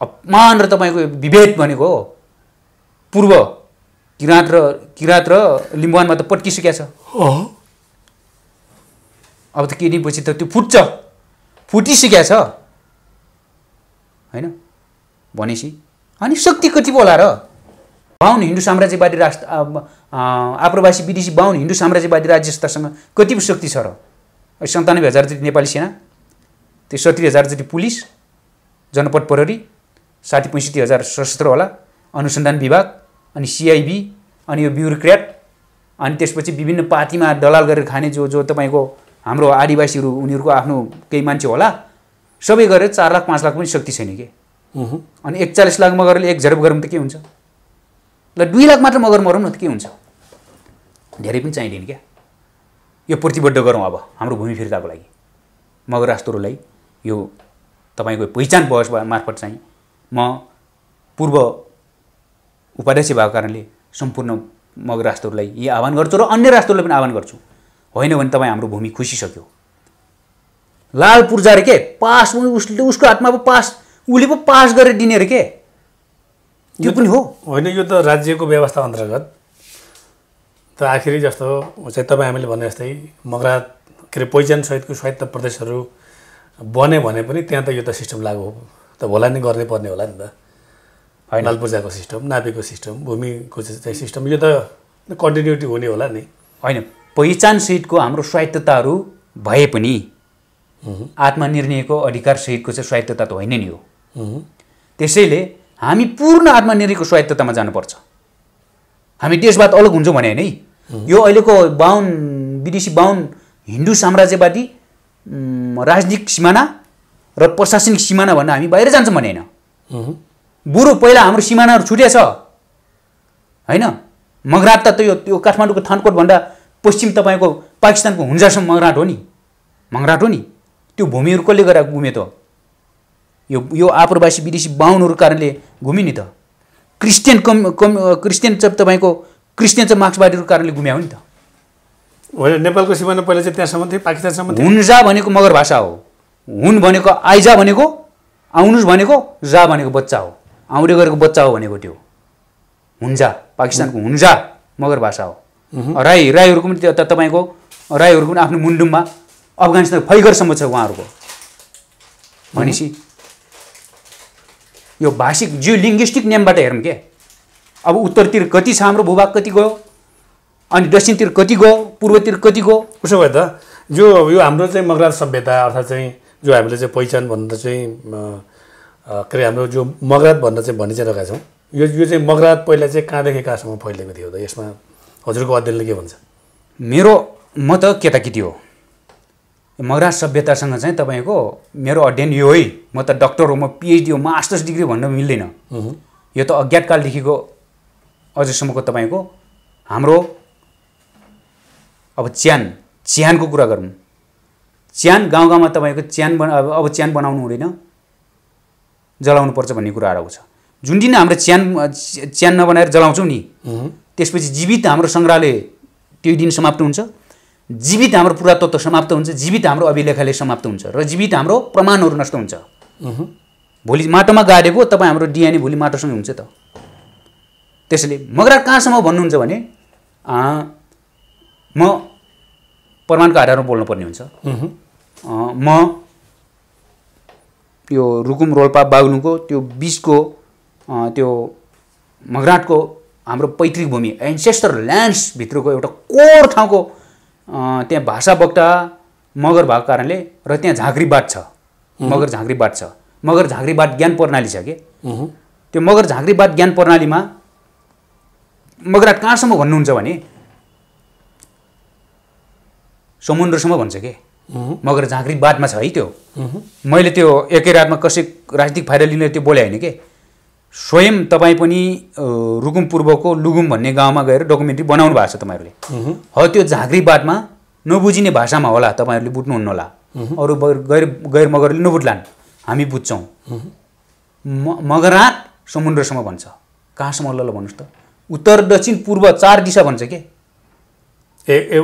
अपमान र तपाईँको विभेद भनेको हो। पूर्व किराँत र किराँत र लिम्बुवानमा त पट्किसकेको छ। अब त केही पछि त त्यो फुट्छ फुटिसकेको छ। होइन? भनेपछि अनि शक्ति कति पो होला र। बाहुन हिन्दू साम्राज्यवादी राष्ट्र आप्रवासी विदेशी बाहुन हिन्दू साम्राज्यवादी राज्य सत्तासँग कति शक्ति छ र? सन्तानब्बे हजार जति नेपाली सेना त्यो सत्तरी हजार जति पुलिस जनपद प्रहरी साठी पैँसठी हजार सशस्त्र होला अनुसन्धान विभाग अनि सिआइबी अनि यो ब्युरोक्रेट अनि त्यसपछि विभिन्न पार्टीमा दलाल गरेर खाने जो जो तपाईँको हाम्रो आदिवासीहरू उनीहरूको आफ्नो केही मान्छे होला सबै गरेर चार लाख पाँच लाख पनि शक्ति छैन कि? अनि एकचालिस लाख मगरले एक झरप गरौँ त के हुन्छ? ल दुई लाख मात्र मगर मरौँ न त के हुन्छ? धेरै पनि चाहिँदैन क्या। यो प्रतिबद्ध गरौँ अब हाम्रो भूमि फिर्ताको लागि। मगर राष्ट्रहरूलाई यो तपाईँको पहिचान बहस मार्फत चाहिँ म पूर्व उपाध्यक्ष भएको कारणले सम्पूर्ण मगर राष्ट्रहरूलाई यी आह्वान गर्छु र अन्य राष्ट्रहरूलाई पनि आह्वान गर्छु। होइन भने तपाईँ हाम्रो भूमि खुसिसक्यो। लाल पूर्जा रे के? पास उसले उसको हातमा पो पास उसले पो पास गरेर दिने अरे के? यो पनि हो। होइन यो त राज्यको व्यवस्था अन्तर्गत। त आखिरी जस्तो चाहिँ तपाईँ हामीले भने जस्तै मगरा के अरे पहिचानसहितको स्वायत्त प्रदेशहरू बन्यो भने पनि त्यहाँ त यो त सिस्टम लागु हो। त होला नि गर्नै पर्ने होला नि त। होइन। पूर्जाको सिस्टम नापेको सिस्टम भूमिको चाहिँ सिस्टम यो त कन्टिन्युटी हुने होला नि। होइन। पहिचानसहितको हाम्रो स्वायत्तताहरू भए पनि आत्मनिर्णयको अधिकार सहितको चाहिँ स्वायत्तता त होइन नि हो। त्यसैले हामी पूर्ण आत्मनिर्णयको स्वायत्ततामा जानुपर्छ। हामी देशवाद अलग हुन्छौँ भने होइन है यो अहिलेको बाहुन विदेशी बाहुन हिन्दू साम्राज्यवादी राजनीतिक सिमाना र प्रशासनिक सिमाना भन्दा हामी बाहिर जान्छौँ भने होइन। बरु पहिला हाम्रो सिमानाहरू छुटेछ। होइन? मगराट त त्यो त्यो काठमाडौँको थानकोटभन्दा पश्चिम तपाईँको पाकिस्तानको हुन्जासम्म मगराट हो नि। मगराट हो नि। त्यो भूमिहरू कसले गरेर घुम्यो त यो यो आप्रवासी विदेशी बाहुनहरू कारणले घुम्यो नि त। क्रिस्चियन कम कम क्रिस्चियन चाहिँ तपाईँको क्रिस्चियन चाहिँ मार्क्सवादीहरूको कारणले घुम्यो नि त। होइन नेपालको सिमाना पहिला चाहिँ त्यहाँसम्म थियो पाकिस्तानसम्म हुन्जा भनेको मगर भाषा हो। हुन भनेको आइजा भनेको आउनुस् भनेको जा भनेको बच्चा हो। आउँदै गरेको बच्चा हो भनेको त्यो। हुन्जा पाकिस्तानको हुन्जा मगर भाषा हो। राई राईहरूको पनि त्यो त तपाईँको राईहरूको पनि आफ्नो मुन्डुममा अफगानिस्तान फैगरसम्म छ उहाँहरूको। भनेपछि यो भाषिक जियो लिङ्ग्विस्टिक नेमबाट हेरौँ के? अब उत्तरतिर कति छ हाम्रो भूभाग कति गयो? अनि दक्षिणतिर कति गयो? पूर्वतिर कति गयो? उसो भए त जो यो हाम्रो चाहिँ मगराज सभ्यता अर्थात् चाहिँ जो हामीले चाहिँ पहिचान भनेर चाहिँ के अरे हाम्रो जो मगरात भनेर चाहिँ भनि चाहिँ रहेका छौँ। यो यो चाहिँ मगरात पहिला चाहिँ कहाँदेखि कहाँसम्म फैलिएको थियो त? यसमा हजुरको अध्ययनले के भन्छ? मेरो म त केटाकेटी हो। मगराज सभ्यतासँग चाहिँ तपाईँको मेरो अध्ययन यो है। म त डक्टर हो म पिएचडी हो मास्टर्स डिग्री भन्न मिल्दैन। यो त अज्ञातकालदेखिको अझसम्मको तपाईँको हाम्रो अब च्यान च्यानको कुरा गरौँ। च्यान गाउँ गाउँमा तपाईँको च्यान बना अब अब च्यान बनाउनु हुँदैन। जलाउनु पर्छ भन्ने कुराहरू आउँछ जुन दिन हाम्रो च्यान च्यान नबनाएर जलाउँछौँ नि त्यसपछि जीवित हाम्रो सङ्ग्रहालय त्यही दिन समाप्त हुन्छ। जीवित हाम्रो पुरातत्व समाप्त हुन्छ जीवित हाम्रो अभिलेखालय समाप्त हुन्छ र जीवित हाम्रो प्रमाणहरू नष्ट हुन्छ। भोलि माटोमा गाडेको तपाईँ हाम्रो डिएनए भोलि माटोसँग हुन्छ त। त्यसैले मगरा कहाँसम्म भन्नुहुन्छ भने म प्रमाणको आधारमा बोल्नुपर्ने हुन्छ। म यो रुकुम रोल्पा बाग्लुङको त्यो बिचको त्यो मगराटको हाम्रो पैतृक भूमि एन्सेस्टर ल्यान्ड्सभित्रको एउटा कोर ठाउँको त्यहाँ भाषा वक्ता मगर भएको कारणले र त्यहाँ झाँक्री बाट छ। मगर झाँक्री बाट छ। मगर झाँक्री बाट ज्ञान प्रणाली छ कि? त्यो मगर झाँक्री बाट ज्ञान प्रणालीमा मगराट कहाँसम्म भन्नुहुन्छ भने समुद्रसम्म भन्छ के? मगर झाँक्री बाटमा छ है त्यो। मैले त्यो एकै रातमा कसै राजनीतिक फाइदा लिने त्यो बोले होइन के? स्वयं तपाईँ पनि रुकुम पूर्वको लुगुम भन्ने गाउँमा गएर डकुमेन्ट्री बनाउनु भएको छ तपाईँहरूले। हो त्यो झाँक्री बाटमा नबुझिने भाषामा होला तपाईँहरूले बुझ्नुहुन्न होला। अरू गैर गैर मगरले नबुझ्लान् हामी बुझ्छौँ। म मगराट समुद्रसम्म भन्छ। कहाँसम्म ल ल भन्नुहोस् त। उत्तर दक्षिण पूर्व चार दिशा भन्छ के? ए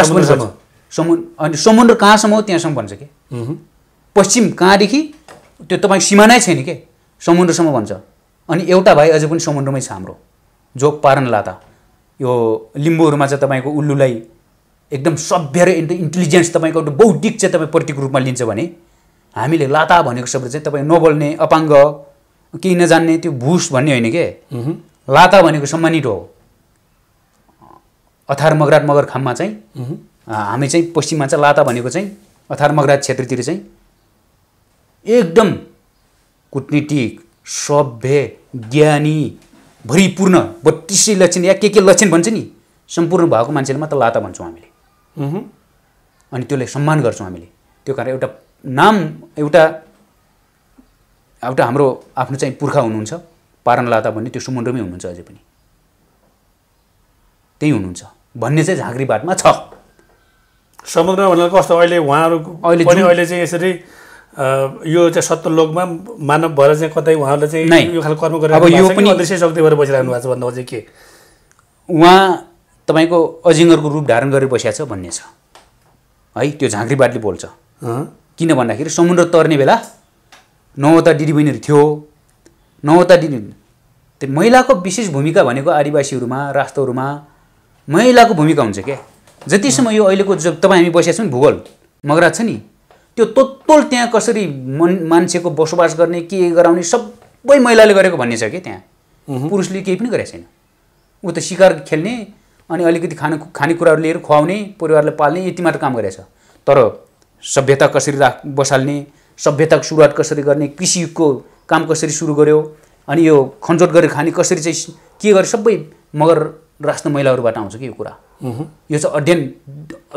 समुद्र अनि समुद्र कहाँसम्म हो त्यहाँसम्म भन्छ कि? पश्चिम कहाँदेखि त्यो तपाईँ सिमानै छैन के? समुद्रसम्म भन्छ। अनि एउटा भाइ अझै पनि समुद्रमै छ हाम्रो। जोग पारन लाता। यो लिम्बूहरूमा चाहिँ तपाईँको उल्लुलाई एकदम सभ्य र इन्ट इन्टेलिजेन्स तपाईँको एउटा बौद्धिक चाहिँ तपाईँ प्रतीक रूपमा लिन्छ भने हामीले लाता भनेको शब्द चाहिँ तपाईँ नबोल्ने अपाङ्ग केही नजान्ने त्यो भुस भन्ने होइन के? लाता भनेको सम्मानित हो। अथार मगराट मगर खाममा चाहिँ हामी चाहिँ पश्चिममा चाहिँ लाता भनेको चाहिँ अथार मगराज क्षेत्रतिर चाहिँ एकदम कुटनीतिक सभ्य ज्ञानी भरिपूर्ण बत्तिसै लक्षण या के के लक्षण भन्छ नि। सम्पूर्ण भएको मान्छेले मात्र लाता भन्छौँ हामीले। अनि त्यसलाई सम्मान गर्छौँ हामीले। त्यो कारण एउटा नाम एउटा एउटा हाम्रो आफ्नो चाहिँ पुर्खा हुनुहुन्छ। पारन लाता भन्ने त्यो समुद्रमै हुनुहुन्छ अझै पनि। त्यही हुनुहुन्छ। भन्ने चाहिँ झाँक्री बाटमा छ। समुद्र भनेर कस्तो? अहिले उहाँहरूको अहिले चाहिँ यसरी यो चाहिँ सत्यलोकमा मानव भएर चाहिँ कतै उहाँहरूले नै। चाहिँ यो खालको कर्म अब गरेर यो पनि- अदृश्य शक्ति भएर बसिरहनु भएको छ भन्दा चाहिँ के? उहाँ तपाईँको अजिङ्गरको रूप धारण गरेर बसिया छ भन्ने छ। है त्यो झाँक्री बाटले बोल्छ? किन भन्दाखेरि समुद्र तर्ने बेला नौवटा दिदीबहिनीहरू थियो। नौवटा दिदी त्यो महिलाको विशेष भूमिका भनेको आदिवासीहरूमा राष्ट्रहरूमा महिलाको भूमिका हुन्छ क्या। जतिसम्म यो अहिलेको जो तपाईँ हामी बसेका छौँ भूगोल मगराज छ नि। त्यो तोत्तोल त्यहाँ कसरी मन मान्छेको बसोबास गर्ने के गराउने सबै महिलाले गरेको भन्ने छ कि त्यहाँ। पुरुषले केही पनि गरेको छैन। ऊ त सिकार खेल्ने अनि अलिकति खाने खानेकुराहरू लिएर खुवाउने परिवारलाई पाल्ने यति मात्र काम गरेछ। तर सभ्यता कसरी राख बसाल्ने सभ्यताको सुरुवात कसरी गर्ने कृषिको काम कसरी सुरु गर्यो अनि यो खनजोत गरेर खाने कसरी चाहिँ के गरे सबै मगर राष्ट्र महिलाहरूबाट आउँछ कि यो कुरा। यो चाहिँ अध्ययन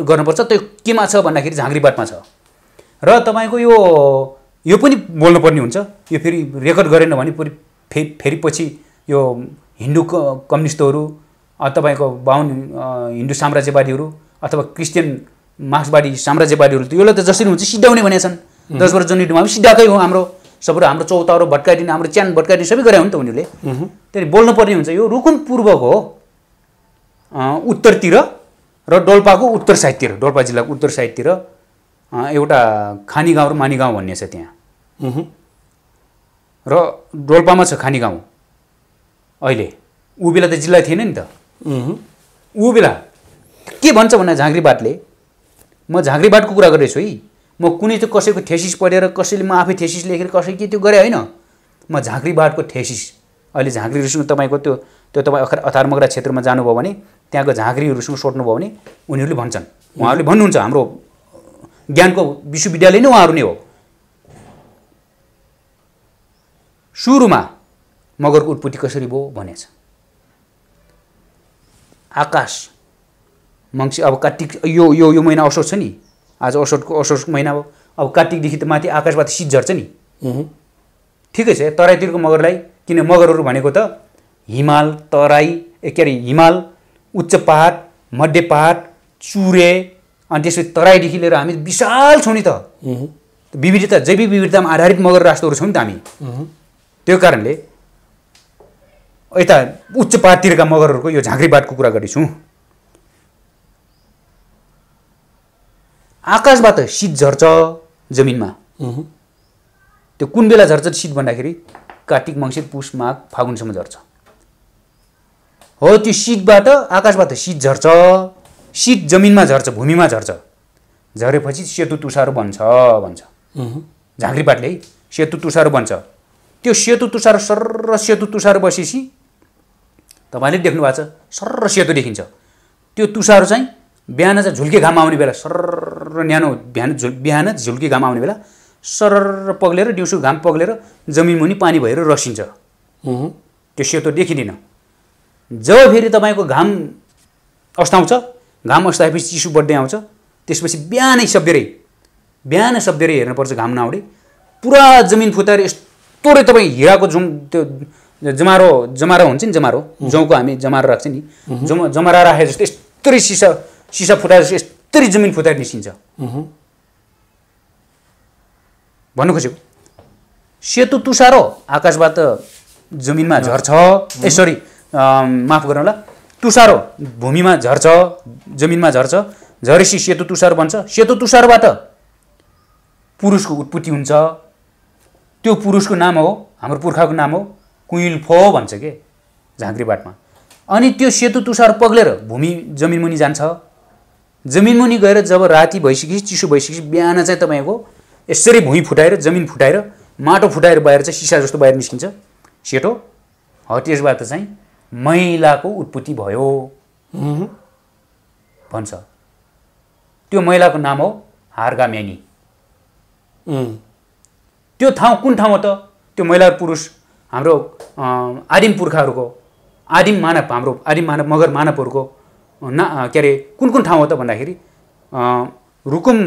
गर्नुपर्छ त्यो केमा छ भन्दाखेरि झाँक्रीबाटमा छ। र तपाईँको यो यो पनि बोल्नुपर्ने हुन्छ। यो फेरि रेकर्ड गरेन भने फेरि फे फेरि पछि यो हिन्दू क- कम्युनिस्टहरू तपाईँको बाहुन हिन्दू साम्राज्यवादीहरू अथवा क्रिस्चियन मार्क्सवादी साम्राज्यवादीहरू त यसलाई त जसरी हुन्छ सिद्धाउने भनेका छन्। दस वर्ष जनयुद्धमा पनि सिद्धाएकै हो हाम्रो। सबैहरू हाम्रो चौतारो भट्काइदिने हाम्रो च्यान भट्काइदिने सबै गरे हो नि त उनीहरूले। त्यहाँदेखि बोल्नुपर्ने हुन्छ यो रुकुम पूर्वको हो। उत्तरतिर र डोल्पाको उत्तर साइडतिर डोल्पा जिल्लाको उत्तर साइडतिर। एउटा खानी गाउँ र मानी गाउँ भन्ने छ त्यहाँ। र डोल्पामा छ खानी गाउँ अहिले। ऊ बेला त जिल्ला थिएन नि त। ऊ बेला। के भन्छ भन्दा झाँक्रीबाटले म झाँक्रीबाटको कुरा गरेछु है। म कुनै चाहिँ कसैको थेसिस पढेर कसैले म आफै थेसिस लेखेर कसै के त्यो गरेँ होइन। म झाँक्रीबाटको थेसिस अहिले झाँक्रीहरूसँग तपाईँको त्यो त्यो तपाईँ अखर अथारमगरा क्षेत्रमा जानुभयो भने त्यहाँको झाँक्रीहरूसँग सोध्नुभयो भने उनीहरूले भन्छन्। उहाँहरूले भन्नुहुन्छ हाम्रो ज्ञानको विश्वविद्यालय नै उहाँहरू नै हो। सुरुमा मगरको उत्पत्ति कसरी भयो भनेछ। आकाश मङ्सिर अब कार्तिक यो यो यो महिना असोज छ नि। आज असोजको असोज महिना हो। अब कार्तिकदेखि त माथि आकाशबाट शीत झर्छ नि। ठिकै छ तराईतिरको मगरलाई किन मगरहरू भनेको त हिमाल तराई ए के अरे हिमाल उच्च पहाड मध्य पहाड चुरे अनि त्यसपछि तराईदेखि लिएर हामी विशाल छौँ नि त। विविधता जैविक विविधतामा आधारित मगर राष्ट्रहरू छौँ नि त हामी। त्यो कारणले यता उच्च पाहाडतिरका मगरहरूको यो झाँक्रीबाटको कुरा गर्दैछौँ। आकाशबाट शीत झर्छ जमिनमा। त्यो कुन बेला झर्छ शीत भन्दाखेरि कार्तिक मङ्सिर पुष माघ फागुनसम्म झर्छ। हो त्यो शीतबाट आकाशबाट शीत झर्छ। शीत जमिनमा झर्छ भूमिमा झर्छ। झरेपछि सेतु तुषारो बन्छ भन्छ। झाँक्रीपाटले है सेतु तुषारो बन्छ। त्यो सेतु तुषारो सर्र सेतु तुषारो बसेपछि तपाईँले देख्नु भएको छ सर्र सेतो देखिन्छ। त्यो तुषारो चाहिँ बिहान चाहिँ झुल्के घाम आउने बेला सर्र न्यानो बिहान झुल बिहान झुल्के घाम आउने बेला सरर पग्लेर दिउँसो घाम पग्लेर जमिन मुनि पानी भएर रसिन्छ। त्यो सेतो देखिँदैन। जब फेरि तपाईँको घाम अस्ताउँछ घाम अस्ताएपछि चिसो बढ्दै आउँछ। त्यसपछि बिहानै सब्देरै बिहान सब्देरै हेर्नुपर्छ घाम नआउने पुरा जमिन फुताएर यस्तो रे तपाईँ हिराको जुम त्यो जमारो जमारा हुन्छ नि जमारो। जौँको हामी जमारा राख्छ नि। जम जमारा राखे जस्तो यस्तरी सिसा सिसा फुटाएर जस्तो यस्तरी जमिन फुताएर निस्किन्छ। भन्नु खोजेको? सेतु तुषारो आकाशबाट जमिनमा झर्छ। ए सरी माफ गर्नु होला तुषारो। भूमिमा झर्छ जमिनमा झर्छ। झरेपछि सेतु तुषारो बन्छ। सेतु तुषारोबाट पुरुषको उत्पत्ति हुन्छ। त्यो पुरुषको नाम हो हाम्रो पुर्खाको नाम हो कुइल फो भन्छ के? झाँक्रीबाटमा अनि त्यो सेतु तुषार पग्लेर भूमि जमिन मुनि जान्छ। जमिन मुनि गएर जब राति भइसकेपछि चिसो भइसकेपछि बिहान चाहिँ तपाईँको यसरी भुइँ फुटाएर जमिन फुटाएर माटो फुटाएर बाहिर चाहिँ सिसा जस्तो बाहिर निस्किन्छ। सेतो। हो त्यसबाट चाहिँ मैलाको उत्पत्ति भयो। भन्छ। त्यो महिलाको नाम हो हार्गामेनी। त्यो ठाउँ कुन ठाउँ हो त? त्यो महिला पुरुष हाम्रो आदिम पुर्खाहरूको आदिम मानव हाम्रो आदिम मानव मगर मानवहरूको ना के अरे कुन कुन ठाउँ हो त भन्दाखेरि रुकुम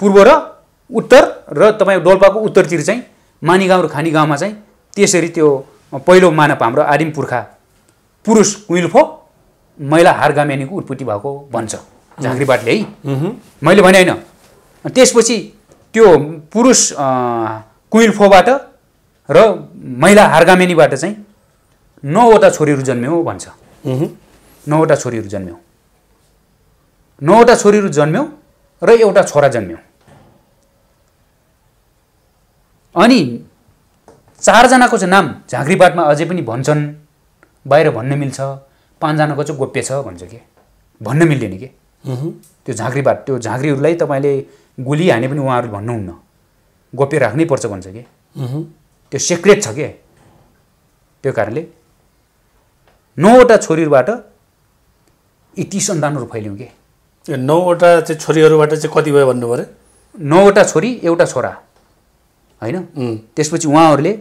पूर्व र उत्तर र तपाईँ डोल्पाको उत्तरतिर चाहिँ मानी गाउँ र खानी गाउँमा चाहिँ त्यसरी त्यो पहिलो मानव हाम्रो आदिम पुर्खा। पुरुष कुइलफो महिला हारगामेनीको उत्पत्ति भएको भन्छ। झाँक्रीबाटले है? मैले भने होइन। त्यसपछि त्यो पुरुष कुइलफोबाट र महिला हार्गामेनीबाट चाहिँ नौवटा छोरीहरू जन्म्यो भन्छ। नौवटा छोरीहरू जन्म्यो। नौवटा छोरीहरू जन्म्यो र एउटा छोरा जन्म्यो। अनि चारजनाको चाहिँ नाम झाँक्रीबाटमा अझै पनि भन्छन्। बाहिर भन्न मिल्छ पाँचजनाको चाहिँ गोप्य छ भन्छ के? भन्न मिल्दैन के? त्यो झाँक्रीबाट त्यो झाँक्रीहरूलाई तपाईँले गोली हाने पनि उहाँहरूले भन्नुहुन्न। गोप्य राख्नै पर्छ भन्छ कि? त्यो सिक्रेट छ के? त्यो कारणले नौवटा छोरीहरूबाट यी ती सन्तानहरू फैल्यौँ के? नौवटा चाहिँ छोरीहरूबाट चाहिँ कति भयो भन्नु पऱ्यो? नौवटा छोरी एउटा छोरा। होइन? त्यसपछि उहाँहरूले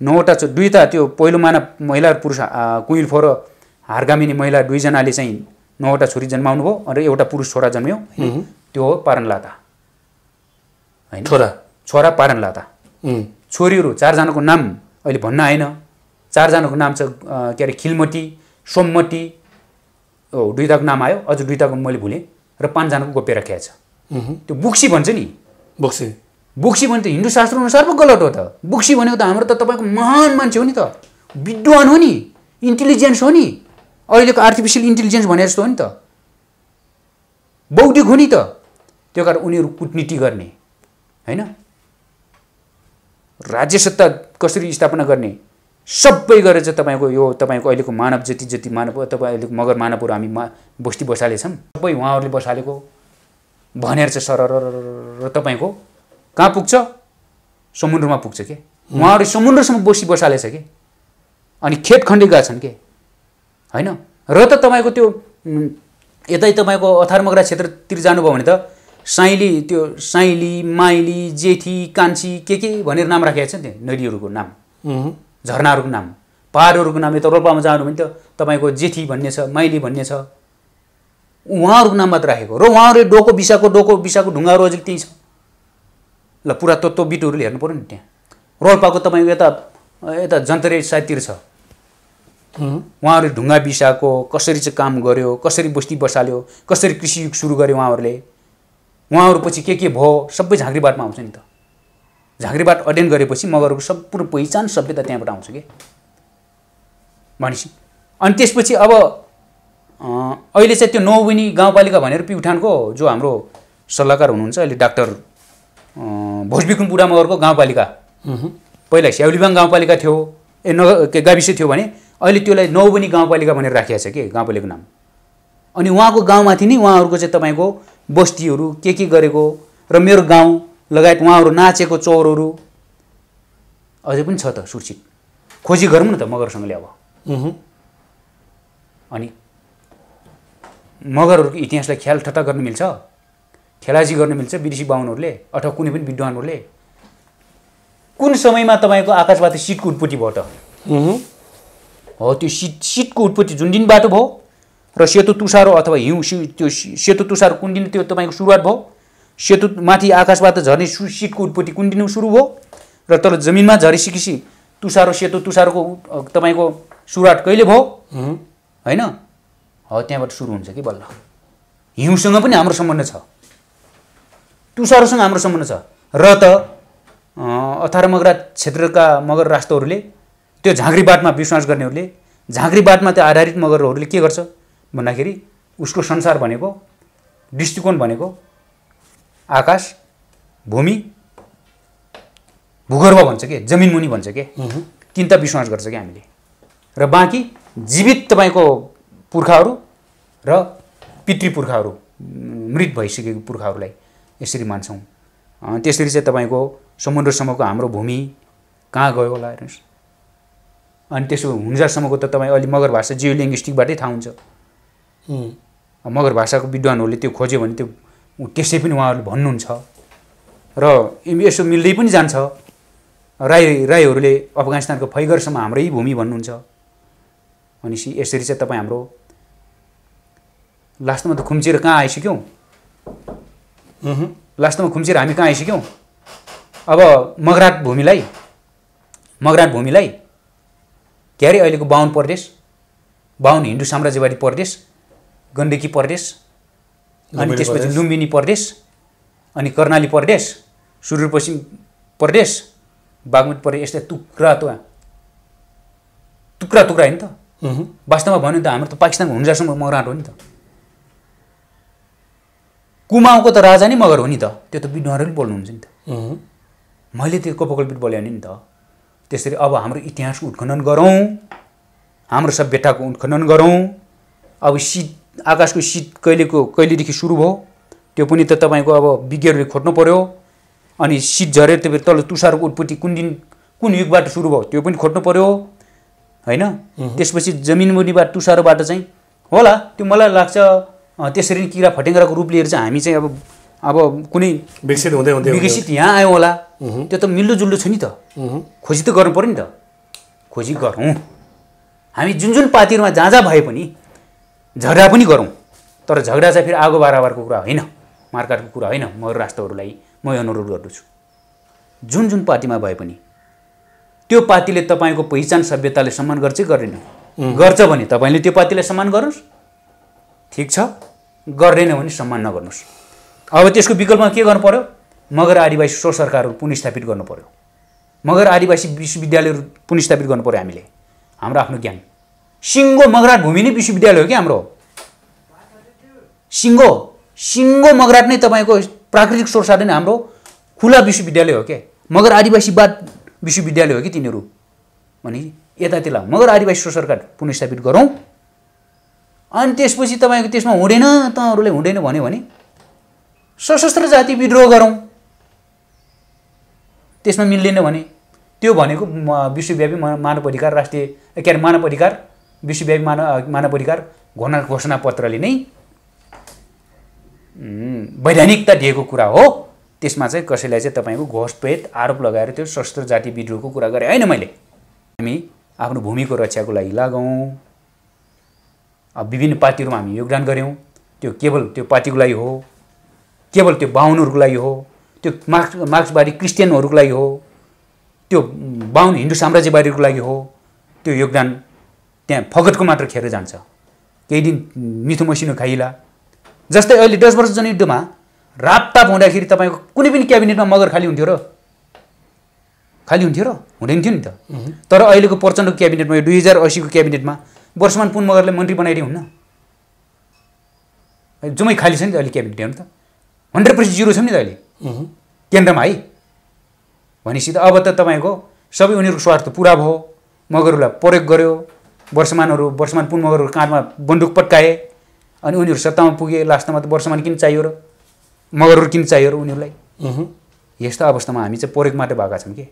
नौवटा दुईवटा त्यो पहिलो मानव महिला र पुरुष आ, कुइल्फो र हारगामिनी महिला दुईजनाले चाहिँ नौवटा छोरी जन्माउनु भयो र एउटा पुरुष छोरा जन्म्यो? त्यो हो पारन लाता होइन? छोरा? छोरा पारन लाता छोरीहरू चारजनाको नाम अहिले भन्न आएन। चारजनाको नाम छ के अरे खिलमती सोममती। हो दुईवटाको नाम आयो। अझ दुईवटाको मैले भुलेँ। र पाँचजनाको राखिएको छ त्यो बुक्सी भन्छ नि। बोक्सी। बुक्सी भने त हिन्दू शास्त्र अनुसार पो गलत हो त। बुक्सी भनेको त हाम्रो त तपाईँको महान मान्छे हो नि त। विद्वान हो नि इन्टेलिजेन्स हो नि। अहिलेको आर्टिफिसियल इन्टेलिजेन्स भने जस्तो हो नि त। बौद्धिक हो नि त। त्यो कारण उनीहरू कुटनीति गर्ने होइन? राज्य सत्ता कसरी स्थापना गर्ने सबै गरेर चाहिँ तपाईँको यो तपाईँको अहिलेको मानव जति जति मानव तपाईँ अहिलेको मगर मानवहरू हामी मा बस्ती बसाले छौँ सबै उहाँहरूले बसालेको भनेर चाहिँ सरर तपाईँको कहाँ पुग्छ? समुद्रमा पुग्छ के? उहाँहरू समुद्रसम्म बसी बसालेछ के? अनि खेत खण्डी गएका छन् के? होइन? र त तपाईँको त्यो यतै तपाईँको अथारमगरा क्षेत्रतिर जानुभयो भने त साइली त्यो साइली माइली जेठी कान्छी के के भनेर नाम राखेको छ नि त्यहाँ नदीहरूको नाम। झरनाहरूको नाम। पहाडहरूको नाम यता रोल्पामा जानु भने त तपाईँको जेठी भन्ने छ माइली भन्ने छ। उहाँहरूको नामबाट राखेको। र उहाँहरूले डोको बिसाको डोको बिसाको ढुङ्गाहरू अझै त्यहीँ छ। ल पुरातत्त्वविदहरूले हेर्नु पऱ्यो नि त्यहाँ। रोल्पाको तपाईँको यता यता जन्तरे साइडतिर छ। उहाँहरूले ढुङ्गा बिसाएको कसरी चाहिँ काम गर्यो कसरी बस्ती बसाल्यो कसरी कृषि युग सुरु गर्यो उहाँहरूले। उहाँहरू पछि के के भयो सबै झाँक्रीबाटमा आउँछ नि त। झाँक्रीबाट अध्ययन गरेपछि मगरको सम्पूर्ण पहिचान सभ्यता त्यहाँबाट आउँछ कि? भनेपछि अनि त्यसपछि अब अहिले चाहिँ त्यो नौबिनी गाउँपालिका भनेर प्युठानको जो हाम्रो सल्लाहकार हुनुहुन्छ अहिले डाक्टर बुढा मगरको गाउँपालिका। पहिला स्याउलीबाङ गाउँपालिका थियो ए नगर के गाविस थियो भने अहिले त्यसलाई नौबनी गाउँपालिका भनेर राखिएको छ कि गाउँपालिकाको नाम? अनि उहाँको गाउँमाथि नै उहाँहरूको चाहिँ तपाईँको बस्तीहरू के के गरेको र मेरो गाउँ लगायत उहाँहरू नाचेको चौरहरू अझै पनि छ त सुरक्षित। खोजी गरौँ न त मगरसँगले अब। अनि मगरहरूको इतिहासलाई ख्याल ठट्टा गर्न मिल्छ? खेलाजी गर्न मिल्छ विदेशी बाहुनहरूले अथवा कुनै पनि विद्वानहरूले। कुन समयमा तपाईँको आकाशबाट सिटको उत्पत्ति भयो त? हो त्यो सिट सिटको उत्पत्ति जुन दिन बाटो भयो र सेतो तुसारो अथवा हिउँ सि- त्यो सेतो तुसारो कुन दिन त्यो तपाईँको सुरुवात भयो। सेतो माथि आकाशबाट झर्ने सु सिटको उत्पत्ति कुन दिन सुरु भयो र तल जमिनमा झरिसकेपछि तुसारो सेतो तुसारोको तपाईँको सुरुवात कहिले भयो? होइन? हो त्यहाँबाट सुरु हुन्छ कि बल्ल। हिउँसँग पनि हाम्रो सम्बन्ध छ। तुसारोसँग हाम्रो सम्बन्ध छ। र त अठार मगरा क्षेत्रका मगर राष्ट्रहरूले त्यो झाँक्री बाटमा विश्वास गर्नेहरूले झाँक्री बाटमा त्यो आधारित मगरहरूले के गर्छ भन्दाखेरि उसको संसार भनेको दृष्टिकोण भनेको आकाश भूमि भूगर्भ भन्छ के जमिन मुनि भन्छ के तिनवटा विश्वास गर्छ क्या हामीले। र बाँकी जीवित तपाईँको पुर्खाहरू र पितृपुर्खाहरू मृत भइसकेको पुर्खाहरूलाई यसरी मान्छौँ। त्यसरी चाहिँ तपाईँको समुद्रसम्मको हाम्रो भूमि कहाँ गयो होला हेर्नुहोस्। अनि त्यसो हुन्जासम्मको त तपाईँ अलि मगर भाषा जियो लिङ्ग्विस्टिकबाटै थाहा हुन्छ। मगर भाषाको विद्वानहरूले त्यो खोज्यो भने त्यो त्यसै पनि उहाँहरूले भन्नुहुन्छ। र यसो मिल्दै पनि जान्छ। राई राईहरूले अफगानिस्तानको फैगरसम्म हाम्रै भूमि भन्नुहुन्छ। भनेपछि यसरी चाहिँ तपाईँ हाम्रो लास्टमा त खुम्चिएर कहाँ आइसक्यौँ? लास्टमा खुम्चिएर हामी कहाँ आइसक्यौँ? अब मगराट भूमिलाई मगराट भूमिलाई के अरे अहिलेको बाहुन प्रदेश बाहुन हिन्दू साम्राज्यवादी प्रदेश गण्डकी प्रदेश अनि त्यसपछि। लुम्बिनी प्रदेश अनि कर्णाली प्रदेश सुदूरपश्चिम प्रदेश बागमती प्रदेश यस्ता टुक्रा टुक्रा टुक्रा टुक्रा होइन त। वास्तवमा भन्यो भने त हाम्रो त पाकिस्तानको हुन्जासम्म मगराट हो नि त। कुमाउँको त राजा नै मगर हो नि त। त्यो त विद्वानहरूले बोल्नुहुन्छ नि त। मैले त्यो कपकल्पित बोल्यो नि त। त्यसरी अब हाम्रो इतिहासको उत्खनन गरौँ। हाम्रो सभ्यताको उत्खनन गरौँ। अब शीत आकाशको शीत कहिलेको कहिलेदेखि सुरु भयो? त्यो पनि त तपाईँको अब विज्ञहरूले खोज्नु पर्यो। अनि शीत झरेर त्यो तल तुषारको उत्पत्ति कुन दिन कुन युगबाट सुरु भयो त्यो पनि खोज्नु पर्यो। होइन? त्यसपछि जमिन मुनिबाट तुषारोबाट चाहिँ होला त्यो मलाई लाग्छ त्यसरी नै किरा फटेङ्ग्राको रूप लिएर चाहिँ हामी चाहिँ अब अब कुनै विकसित हुँदै हुँदै विकसित यहाँ आयो होला। त्यो त मिल्दो जुल्दो छ नि त। खोजी त गर्नु पऱ्यो नि त। खोजी गरौँ। हामी जुन जुन पार्टीहरूमा जहाँ जहाँ भए पनि झगडा पनि गरौँ। तर झगडा चाहिँ फेरि आगो बाराबारको कुरा होइन। मार्काटको कुरा होइन। म राष्ट्रहरूलाई म अनुरोध गर्दछु जुन जुन पार्टीमा भए पनि त्यो पार्टीले तपाईँको पहिचान सभ्यताले सम्मान गर्छ गर्दैन? गर्छ भने तपाईँले त्यो पार्टीलाई सम्मान गर्नुहोस् ठिक छ? गर्दैन भने सम्मान नगर्नुहोस्। अब त्यसको विकल्पमा के गर्नु पर्यो? मगर आदिवासी स्व सरकारहरू पुनस्थापित गर्नु पर्यो। मगर आदिवासी विश्वविद्यालयहरू पुनस्थापित गर्नु पर्यो हामीले। हाम्रो आफ्नो ज्ञान। सिङ्गो मगराट भूमि नै विश्वविद्यालय हो कि हाम्रो? सिङ्गो। सिङ्गो मगराट नै तपाईँको प्राकृतिक स्रोत साधन हाम्रो खुला विश्वविद्यालय हो क्या मगर आदिवासीवाद विश्वविद्यालय हो कि तिनीहरू? भने यतातिर। मगर आदिवासी स्व सरकार पुनस्थापित गरौँ। अनि त्यसपछि तपाईँको त्यसमा हुँदैन तपाईँहरूले हुँदैन भन्यो भने सशस्त्र जाति विद्रोह गरौँ। त्यसमा मिल्दैन भने। त्यो भनेको विश्वव्यापी मानव अधिकार राष्ट्रिय के अरे मानव अधिकार विश्वव्यापी मानव मानव अधिकार घोषणा पत्रले नै वैधानिकता दिएको कुरा हो। त्यसमा चाहिँ कसैलाई चाहिँ तपाईँको घोषपेट आरोप लगाएर त्यो सशस्त्र जाति विद्रोहको कुरा गरेँ। होइन मैले? हामी आफ्नो भूमिको रक्षाको लागि लागौँ। विभिन्न पार्टीहरूमा हामी योगदान गऱ्यौँ। त्यो केवल त्यो पार्टीको लागि हो केवल त्यो बाहुनहरूको लागि हो त्यो मार्क्स मार्क्सवादी क्रिस्चियनहरूको लागि हो त्यो बाहुन हिन्दू साम्राज्यवादीहरूको लागि हो त्यो योगदान त्यहाँ फगतको मात्र खेर जान्छ। केही दिन मिठो मसिनो खाइला। जस्तै अहिले दस वर्ष जनयुद्धमा रापताप हुँदाखेरि तपाईँको कुनै पनि क्याबिनेटमा मगर खाली हुन्थ्यो र? खाली हुन्थ्यो र? हुँदैन थियो नि त। तर अहिलेको प्रचण्डको क्याबिनेटमा यो दुई हजार असीको क्याबिनेटमा वर्षमान पुन मगरलाई मन्त्री बनाइदियो हुन्न? जम्मै खाली छ नि त अहिले क्याबिनेट हेर्नु त। हन्ड्रेड पर्सेन्ट जिरो छ नि त अहिले। केन्द्रमा है। भनेपछि त अब त तपाईँको सबै उनीहरूको स्वार्थ पुरा भयो। मगरहरूलाई प्रयोग गर्यो। वर्षमानहरू वर्षमान पुन मगरहरू काँधमा बन्दुक पट्काए अनि उनीहरू सत्तामा पुगे लास्टमा त वर्षमान किन चाहियो र? मगरहरू किन चाहियो र उनीहरूलाई? यस्तो अवस्थामा हामी चाहिँ प्रयोग मात्रै भएका छौँ कि?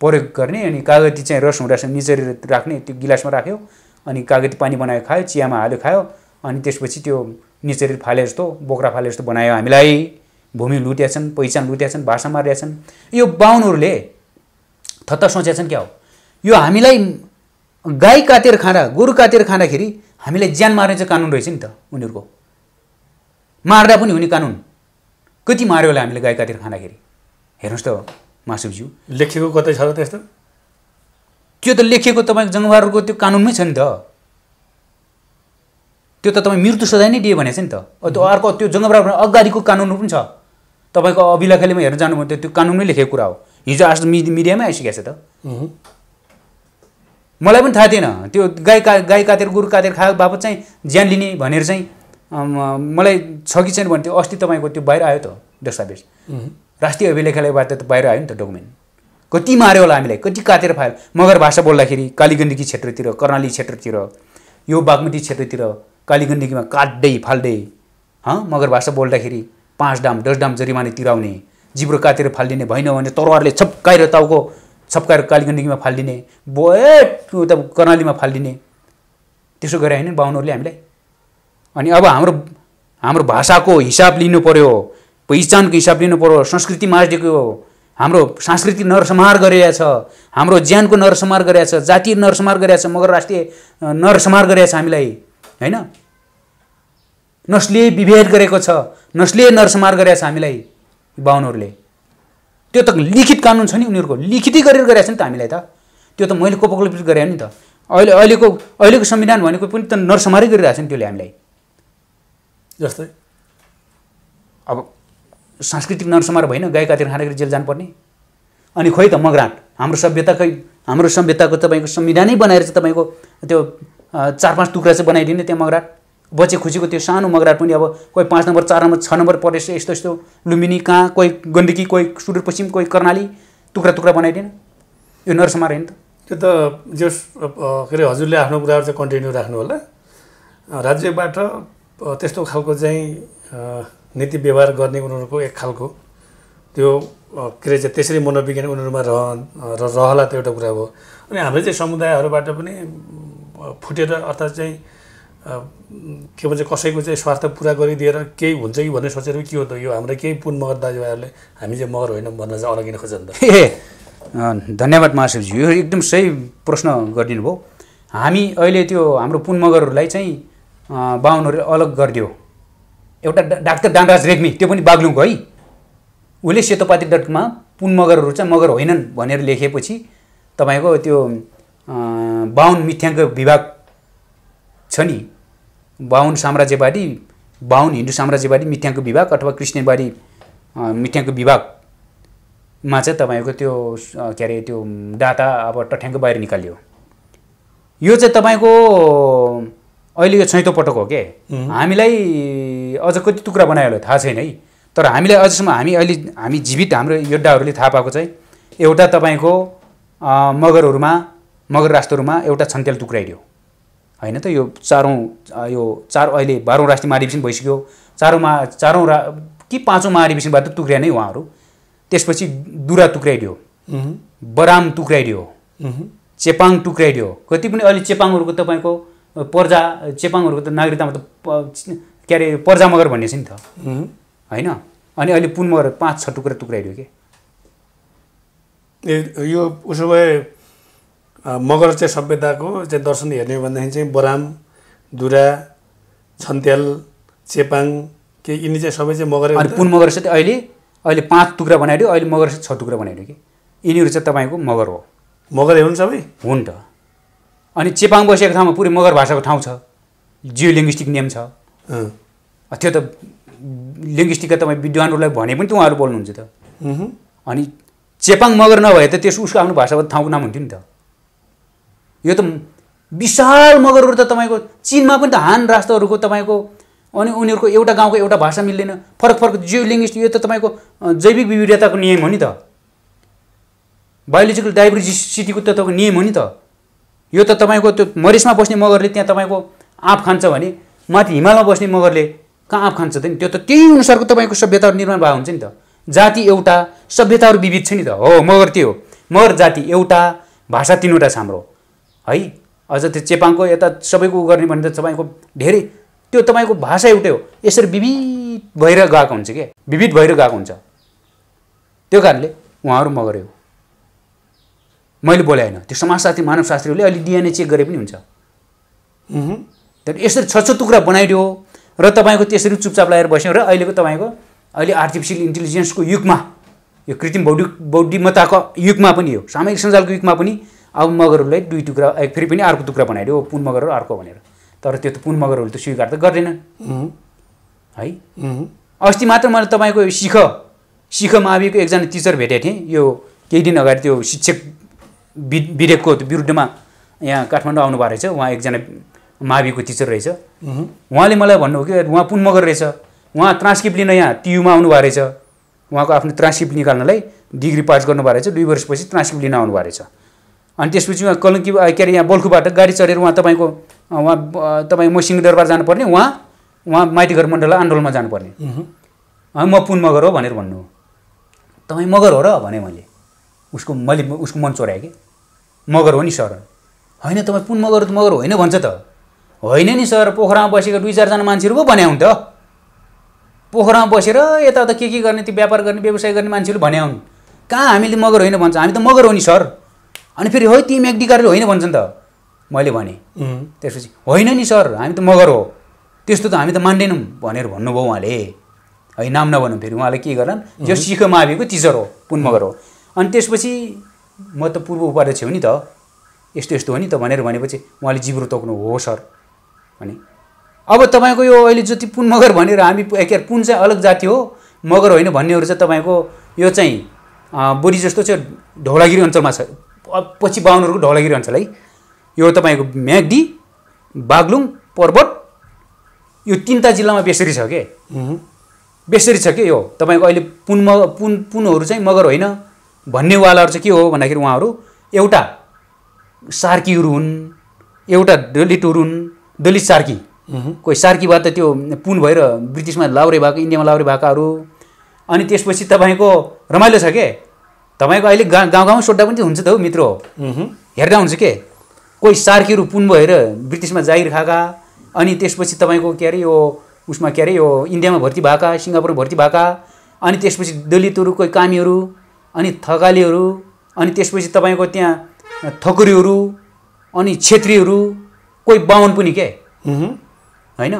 प्रयोग गर्ने अनि कागती चाहिँ रस हुँदा निचेर राख्ने त्यो गिलासमा राख्यो। अनि कागती पानी बनायो खायो चियामा हाल्यो खायो अनि त्यसपछि त्यो निचेरी फाले जस्तो बोक्रा फाले जस्तो बनायो हामीलाई। भूमि लुटेका छन् पहिचान लुटेका छन् भाषा मारेका छन्। यो बाहुनहरूले थत्ता छन् क्या हो? यो हामीलाई गाई काटेर खाँदा गोरु काटेर खाँदाखेरि हामीलाई ज्यान मार्ने चाहिँ कानुन रहेछ नि त उनीहरूको। मार्दा पनि हुने कानुन। कति माऱ्यो होला हामीले गाई काटेर खाँदाखेरि? हेर्नुहोस् त मासुज्यू लेखिएको कतै छ र त्यस्तो? त्यो त लेखिएको तपाईँको जङ्गबहादुरको त्यो कानुनमै छ नि त। त्यो त तपाईँ मृत्यु सजाय नै दिए भनेको छ नि त। त्यो अर्को त्यो जङ्गबहादुर अगाडिको कानुन पनि छ। तपाईँको अभिलेखलेमा हेर्न जानुभयो भने त्यो कानुनमै लेखेको कुरा हो। हिजो आज मि मिडियामै आइसकेको छ त। मलाई पनि थाहा थिएन। त्यो गाई का गाई काटेर गोरु काटेर खाएको बापत चाहिँ ज्यान लिने भनेर चाहिँ मलाई छ कि छैन भने त्यो अस्ति तपाईँको त्यो बाहिर आयो त दस्तावेज। राष्ट्रिय अभिलेखालयबाट त बाहिर आयो नि त डकुमेन्ट। कति माऱ्यो होला हामीलाई? कति काटेर फायो मगर भाषा बोल्दाखेरि कालीगण्डकी क्षेत्रतिर कर्णाली क्षेत्रतिर यो बागमती क्षेत्रतिर कालीगण्डकीमा काट्दै फाल्दै हँ मगर भाषा बोल्दाखेरि पाँच डाम दस डाम जरिमाना तिराउने जिब्रो काटेर फालिदिने भएन भने तरवारले छप्काएर टाउको छप्काएर कालीगण्डकीमा फालिदिने बो ए उता कर्णालीमा फालिदिने। त्यसो गरे होइन बाहुनहरूले हामीलाई? अनि अब हाम्रो हाम्रो भाषाको हिसाब लिनु पर्यो पहिचानको हिसाब लिनु पर्यो संस्कृति माझेको हाम्रो सांस्कृतिक नरसंहार गरिरहेछ हाम्रो ज्यानको नरसंहार गरिरहेछ जातीय नरसंहार गरिरहेछ मगर राष्ट्रिय नरसंहार गरिरहेछ हामीलाई होइन? नस्लीय विभेद गरेको छ नस्लीय नरसंहार गरिरहेछ हामीलाई बाहुनहरूले। त्यो त लिखित कानुन छ नि उनीहरूको लिखितै गरेर गरिरहेछ नि त हामीलाई त। त्यो त मैले कोपकल्पित गरेँ नि त। अहिले अहिलेको अहिलेको संविधान भनेको पनि त नरसंहारै गरिरहेछ नि त्यसले हामीलाई। जस्तै अब सांस्कृतिक नरसंहार भएन गाई काटेर खाँदाखेरि जेल जानुपर्ने। अनि खोइ त मगराट हाम्रो सभ्यताकै हाम्रो सभ्यताको तपाईँको संविधानै बनाएर चाहिँ तपाईँको त्यो चार पाँच टुक्रा चाहिँ बनाइदिने त्यहाँ मगराट। बचे खुसीको त्यो सानो मगराट पनि अब कोही पाँच नम्बर चार नम्बर छ नम्बर प्रदेश यस्तो यस्तो लुम्बिनी कहाँ कोही गण्डकी कोही सुदूरपश्चिम कोही कर्णाली टुक्रा टुक्रा बनाइदिने यो नरसंहार होइन त। त्यो त जस के अरे हजुरले आफ्नो कुराहरू चाहिँ कन्टिन्यू राख्नु होला। राज्यबाट त्यस्तो खालको चाहिँ नीति व्यवहार गर्ने उनीहरूको एक खालको। त्यो के अरे चाहिँ त्यसरी मनोविज्ञान उनीहरूमा रह र- रहला त्यो एउटा कुरा हो। अनि हाम्रो चाहिँ समुदायहरूबाट पनि फुटेर अर्थात् चाहिँ के भन्छ कसैको चाहिँ स्वार्थ पुरा गरिदिएर केही हुन्छ कि भन्ने सोचेर के हो त यो हाम्रो केही पुन मगर दाजुभाइहरूले हामी चाहिँ मगर होइनौँ भन्न चाहिँ अलगिन खोज्छ नि त। ए धन्यवाद महाशिवजी। यो एकदम सही प्रश्न गरिदिनु भयो हामी अहिले त्यो हाम्रो पुन मगरहरूलाई चाहिँ अँ, बाहुनहरूले अलग गरिदियो। एउटा डाक्टर डानराज रेग्मी त्यो पनि बागलुङको है उसले सेतोपाती डटमा पुन मगरहरू चाहिँ मगर होइनन् भनेर लेखेपछि तपाईँको त्यो बाहुन मिथ्याङ्क विभाग छ नि। बाहुन साम्राज्यवादी बाहुन हिन्दू साम्राज्यवादी मिथ्याङ्क विभाग अथवा अँ, मिथ्याङ्क विभागमा चाहिँ तपाईँको त्यो के अरे त्यो डाटा अब टठ्याङ्क बाहिर निकालियो। यो चाहिँ तपाईँको अहिले यो छैटौँ पटक हो के? हामीलाई अझ कति टुक्रा बनायो होला थाहा छैन है। तर हामीलाई अझसम्म हामी अहिले हामी जीवित हाम्रो योद्धाहरूले थाहा पाएको चाहिँ एउटा तपाईँको मगरहरूमा मगर राष्ट्रहरूमा एउटा छन्तेल टुक्राइदियो। होइन त यो चारौँ यो चार अहिले बाह्रौँ राष्ट्रिय महाधिवेशन भइसक्यो। चारौँ मा चारौँ रा कि पाँचौँ महाधिवेशनबाट टुक्रिया नै उहाँहरू? त्यसपछि दुरा टुक्राइदियो। बराम टुक्राइदियो। चेपाङ टुक्राइदियो। कति पनि अहिले चेपाङहरूको तपाईँको पर्जा चेपाङहरूको त नागरिकतामा त के अरे पर्जा मगर भन्ने छ नि त। होइन? अनि अहिले पुन मगर पाँच छ टुक्रा टुक्राइदियो कि? ए यो उसो भए मगर चाहिँ सभ्यताको चाहिँ दर्शन हेर्ने हो भनेदेखि चाहिँ बराम दुरा छन्त्याल चेपाङ के यिनी चाहिँ सबै चाहिँ मगरै अनि पुन मगर चाहिँ अहिले अहिले पाँच टुक्रा बनाइदियो अहिले मगर चाहिँ छ टुक्रा बनाइदियो कि? यिनीहरू चाहिँ तपाईँको मगर हो। मगरै हुन् सबै? हुन् त। अनि चेपाङ बसेको ठाउँमा पुरै मगर भाषाको ठाउँ छ। जियो लिङ्ग्विस्टिक नेम छ। त्यो त लिङ्ग्विस्टिकका तपाईँ विद्वानहरूलाई भने पनि त उहाँहरू बोल्नुहुन्छ त। अनि चेपाङ मगर नभए त त्यस उसको आफ्नो भाषाको ठाउँको नाम हुन्थ्यो नि त। यो त विशाल मगरहरू त तपाईँको चिनमा पनि त हान राष्ट्रहरूको तपाईँको अनि उनीहरूको एउटा गाउँको एउटा भाषा मिल्दैन। फरक फरक जियो लिङ्ग्विस्टिक यो त तपाईँको जैविक विविधताको नियम हो नि त। बायोलोजिकल डाइभर्सिटीको त तपाईँको नियम हो नि त। यो त तपाईँको त्यो मरिसमा बस्ने मगरले त्यहाँ तपाईँको आँप खान्छ भने माथि हिमालमा बस्ने मगरले कहाँ आँप खान्छ त नि? त्यो त त्यही अनुसारको तपाईँको सभ्यताहरू निर्माण भएको हुन्छ नि त। जाति एउटा सभ्यताहरू विविध छ नि त। हो मगर त्यो मगर जाति एउटा भाषा तिनवटा छ हाम्रो। है? अझ त्यो चेपाङको यता सबैको गर्ने भने त तपाईँको धेरै त्यो तपाईँको भाषा एउटै हो। यसरी विविध भएर गएको हुन्छ क्या विविध भएर गएको हुन्छ। त्यो कारणले उहाँहरू मगरै हो। मैले बोले होइन। त्यो समाजशास्त्री मानवशास्त्रीहरूले अहिले डिएनए चेक गरे पनि हुन्छ। तर यसरी छ छ टुक्रा बनाइदियो। र तपाईँको त्यसरी चुपचाप लगाएर बस्यो र अहिलेको तपाईँको अहिले आर्टिफिसियल इन्टेलिजेन्सको युगमा यो कृत्रिम बौद्धिक बौद्धिमत्ताको युगमा पनि हो सामाजिक सञ्जालको युगमा पनि अब मगरहरूलाई दुई टुक्रा फेरि पनि अर्को टुक्रा बनाइदियो पुन मगर अर्को भनेर। तर त्यो त पुन मगरहरूले त स्वीकार त गर्दैनन्। है। अस्ति मात्र मैले तपाईँको यो सिख सिख माविको एकजना टिचर भेटेको थिएँ। यो केही दिन अगाडि त्यो शिक्षक वि विधेयकको विरुद्धमा यहाँ काठमाडौँ आउनु भएको रहेछ। उहाँ एकजना माविको टिचर रहेछ। उहुँ। उहाँले मलाई भन्नुभयो कि उहाँ पुन मगर रहेछ। उहाँ ट्रान्सक्रिप्ट लिन यहाँ टियुमा आउनु भएको रहेछ। उहाँको आफ्नो ट्रान्सक्रिप्ट निकाल्नलाई डिग्री पास गर्नुभएको रहेछ। दुई वर्षपछि ट्रान्सक्रिप्ट लिन आउनु भएको रहेछ। अनि त्यसपछि उहाँ कलङ्की के अरे यहाँ बल्खुबाट गाडी चढेर उहाँ तपाईँको उहाँ तपाईँ म सिंहदरबार जानुपर्ने। उहाँ उहाँ माइतीघर मण्डल आन्दोलनमा जानुपर्ने। म पुन मगर हो भनेर भन्नु तपाईँ मगर हो र भने मैले। उसको मैले उसको मन चोराएँ कि? मगर हो नि सर। होइन तपाईँ पुन मगर त मगर होइन भन्छ त। होइन नि सर पोखरामा बसेको दुई चारजना मान्छेहरू पो भने हुन् त। पोखरामा बसेर यताउता के के गर्ने त्यो व्यापार गर्ने व्यवसाय गर्ने मान्छेहरू भने हुन्। कहाँ हामीले मगर होइन भन्छ? हामी त मगर हो नि सर। अनि फेरि है ती म्याग्डिकारले होइन भन्छन् त। मैले भने। त्यसपछि होइन नि सर हामी त मगर हो। त्यस्तो त हामी त मान्दैनौँ भनेर भन्नुभयो उहाँले। है नाम नभनौँ फेरि। उहाँले के गर्लान्? जो सिख माविको टिचर हो पुन मगर हो। अनि त्यसपछि म त पूर्व उपाध्यक्ष हो नि त। यस्तो यस्तो हो नि त भनेर भनेपछि उहाँले जिब्रो तोक्नु हो सर। भने अब तपाईँको यो अहिले जति पुन मगर भनेर हामी के अरे पुन चाहिँ अलग जाति हो। मगर होइन भन्नेहरू चाहिँ तपाईँको यो चाहिँ बोडी जस्तो चाहिँ धौलागिरी अञ्चलमा छ। पछि बाहुनहरूको धौलागिरी अञ्चल है। यो तपाईँको म्याग्दी बागलुङ पर्वत यो तिनवटा जिल्लामा बेसरी छ के। बेसरी छ के यो? तपाईँको अहिले पुन म पुन पुनहरू चाहिँ मगर होइन। भन्नेवालाहरू चाहिँ के हो भन्दाखेरि उहाँहरू एउटा सार्कीहरू हुन् एउटा दलितहरू हुन् दलित सार्की। कोही सार्कीबाट त्यो पुन भएर ब्रिटिसमा लाउरे भएको इन्डियामा लाउरे भएकाहरू। अनि त्यसपछि तपाईँको रमाइलो छ के? तपाईँको अहिले गा गाउँ गाउँ सोद्धा पनि त हुन्छ त हौ मित्र। हो। हेर्दा हुन्छ के? कोही सार्कीहरू पुन भएर ब्रिटिसमा जागिर खाएका अनि त्यसपछि तपाईँको के अरे यो उसमा के अरे यो इन्डियामा भर्ती भएका सिङ्गापुरमा भर्ती भएका अनि त्यसपछि दलितहरू कोही कामीहरू अनि थकालीहरू अनि त्यसपछि तपाईँको त्यहाँ ठकुरीहरू अनि छेत्रीहरू कोही बाहुन पनि के। होइन?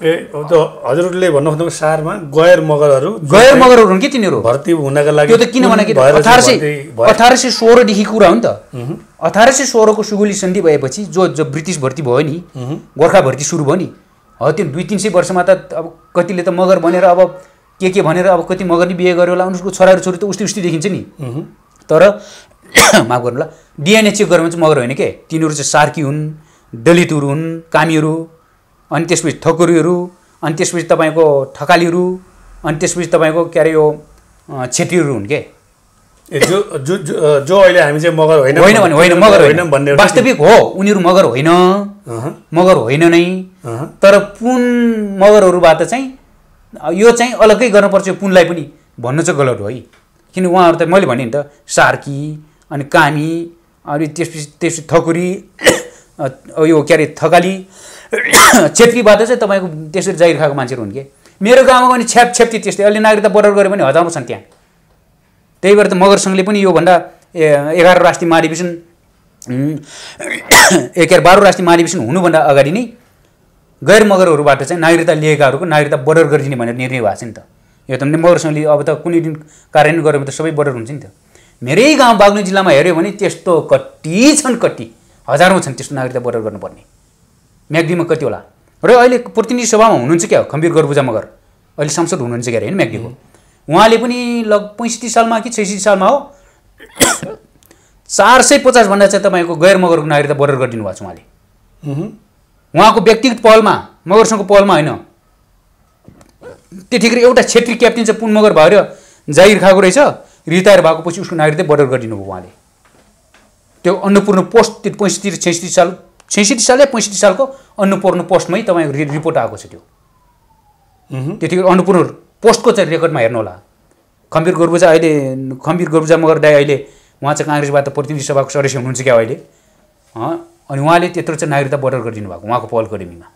ए त हजुरले भन्नु खोज्नुको सारमा गैर मगरहरू गैर मगरहरू हुन् कि तिनीहरू? भर्ती हुनका लागि त्यो त किन भन्दाखेरि अठार सय अठार सय सोह्रदेखि कुरा हो नि त। अठार सय सोह्रको सुगुली सन्धि भएपछि जो जो ब्रिटिस भर्ती भयो नि गोर्खा भर्ती सुरु भयो नि हो त्यो दुई तिन सय वर्षमा त अब कतिले त मगर भनेर अब के के भनेर अब कति मगरले बिहे गर्यो होला उनीहरूको छोराहरू छोरी त उस्तै उस्तै देखिन्छ नि। तर माफ गर्नु ल डिएनए चेक गरेर चाहिँ मगर होइन के? तिनीहरू चाहिँ सार्की हुन् दलितहरू हुन् कामीहरू अनि त्यसपछि ठकुरीहरू अनि त्यसपछि तपाईँको ठकालीहरू अनि त्यसपछि तपाईँको के अरे यो छेत्रीहरू हुन् के? जो जो जो- अहिले हामी चाहिँ मगर होइन होइन भने होइन मगर होइन भन्ने वास्तविक हो उनीहरू मगर होइन। मगर होइन नै। तर पुन मगरहरूबाट चाहिँ यो चाहिँ अलग्गै गर्नुपर्छ यो पुनलाई पनि। भन्नु चाहिँ गलत हो है। किन उहाँहरू त मैले भने नि त सार्की अनि कामी अनि त्यसपछि त्यसपछि ठकुरी अ, यो के अरे थकाली छेत्रीबाट चाहिँ तपाईँको त्यसरी जागिर खाएको मान्छेहरू हुन् कि? मेरो गाउँमा पनि छ्याप छ्याप्ती त्यस्तै। अहिले नागरिकता बराबर गऱ्यो भने हजारौँ त्यहाँ। त्यही भएर त मगर सङ्घले पनि योभन्दा एघार राष्ट्रिय महाधिवेशन एक बाह्र राष्ट्रिय महाधिवेशन हुनुभन्दा अगाडि नै गैर मगरहरूबाट चाहिँ नागरिकता लिएकाहरूको नागरिकता बर्डर गरिदिने भनेर निर्णय भएको छ नि त। यो त मगरसँगले अब त कुनै दिन कार्यान्वयन गऱ्यो भने त सबै बर्डर हुन्छ नि त। मेरै गाउँ बागलुङ जिल्लामा हेऱ्यो भने त्यस्तो कति छन् कति? हजारौँ छन् त्यस्तो नागरिकता बर्डर गर्नुपर्ने। म्याग्दीमा कति होला? र अहिले प्रतिनिधि सभामा हुनुहुन्छ क्या खम्बिर गर्बुजा मगर अहिले सांसद हुनुहुन्छ क्या होइन म्याग्दीको? उहाँले पनि लग पैँसठी सालमा कि छैसठी सालमा हो? चार सय पचासभन्दा चाहिँ तपाईँको गैर मगरको नागरिकता बर्डर गरिदिनु भएको छ उहाँले। उहुँ। उहाँको व्यक्तिगत पहलमा मगरसँगको पहलमा होइन। त्यतिखेर एउटा क्षेत्रीय क्याप्टेन चाहिँ पुन मगर भएर जागिर खाएको रहेछ रिटायर भएको पछि उसको नागरिकता बर्डर गरिदिनु भयो उहाँले। त्यो अन्नपूर्ण पोस्ट त्यो पैँसठी छैसठी साल छैसठी साल या पैँसठी सालको अन्नपूर्ण पोस्टमै तपाईँको रि- रिपोर्ट आएको छ त्यो। त्यतिखेर अन्नपूर्ण पोस्टको चाहिँ रेकर्डमा हेर्नु होला। खम्बीर गोर्बुजा अहिले खम्बीर गोर्बुजा मगर दाई अहिले उहाँ चाहिँ काङ्ग्रेसबाट प्रतिनिधि सभाको सदस्य हुनुहुन्छ क्या अहिले? अनि उहाँले त्यत्रो चाहिँ नागरिकता बर्डर गरिदिनु भएको उहाँको पहल एकाडेमीमा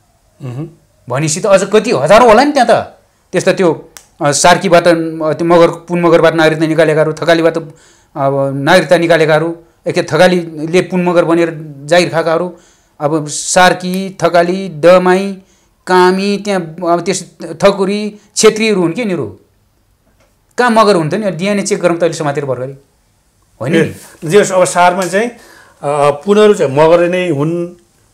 उहुँ। भनेपछि त अझ कति हजारौँ होला नि त्यहाँ त। त्यस्ता त्यो सार्कीबाट त्यो मगर पुन मगरबाट नागरिकता निकालेकाहरू थकालीबाट अब नागरिकता निकालेकाहरू एक थकालीले पुन मगर बनेर जागिर खाएकाहरू अब सार्की थकाली दमाई कामी त्यहाँ अब त्यस थकुरी छेत्रीहरू हुन् कि यिनीहरू? कहाँ मगर हुन्थ्यो नि? डिएनए चेक गरौँ त अहिले समातेर भर्खरै। होइन नि? जे अब सारमा चाहिँ पुनहरू चाहिँ मगरे नै हुन्।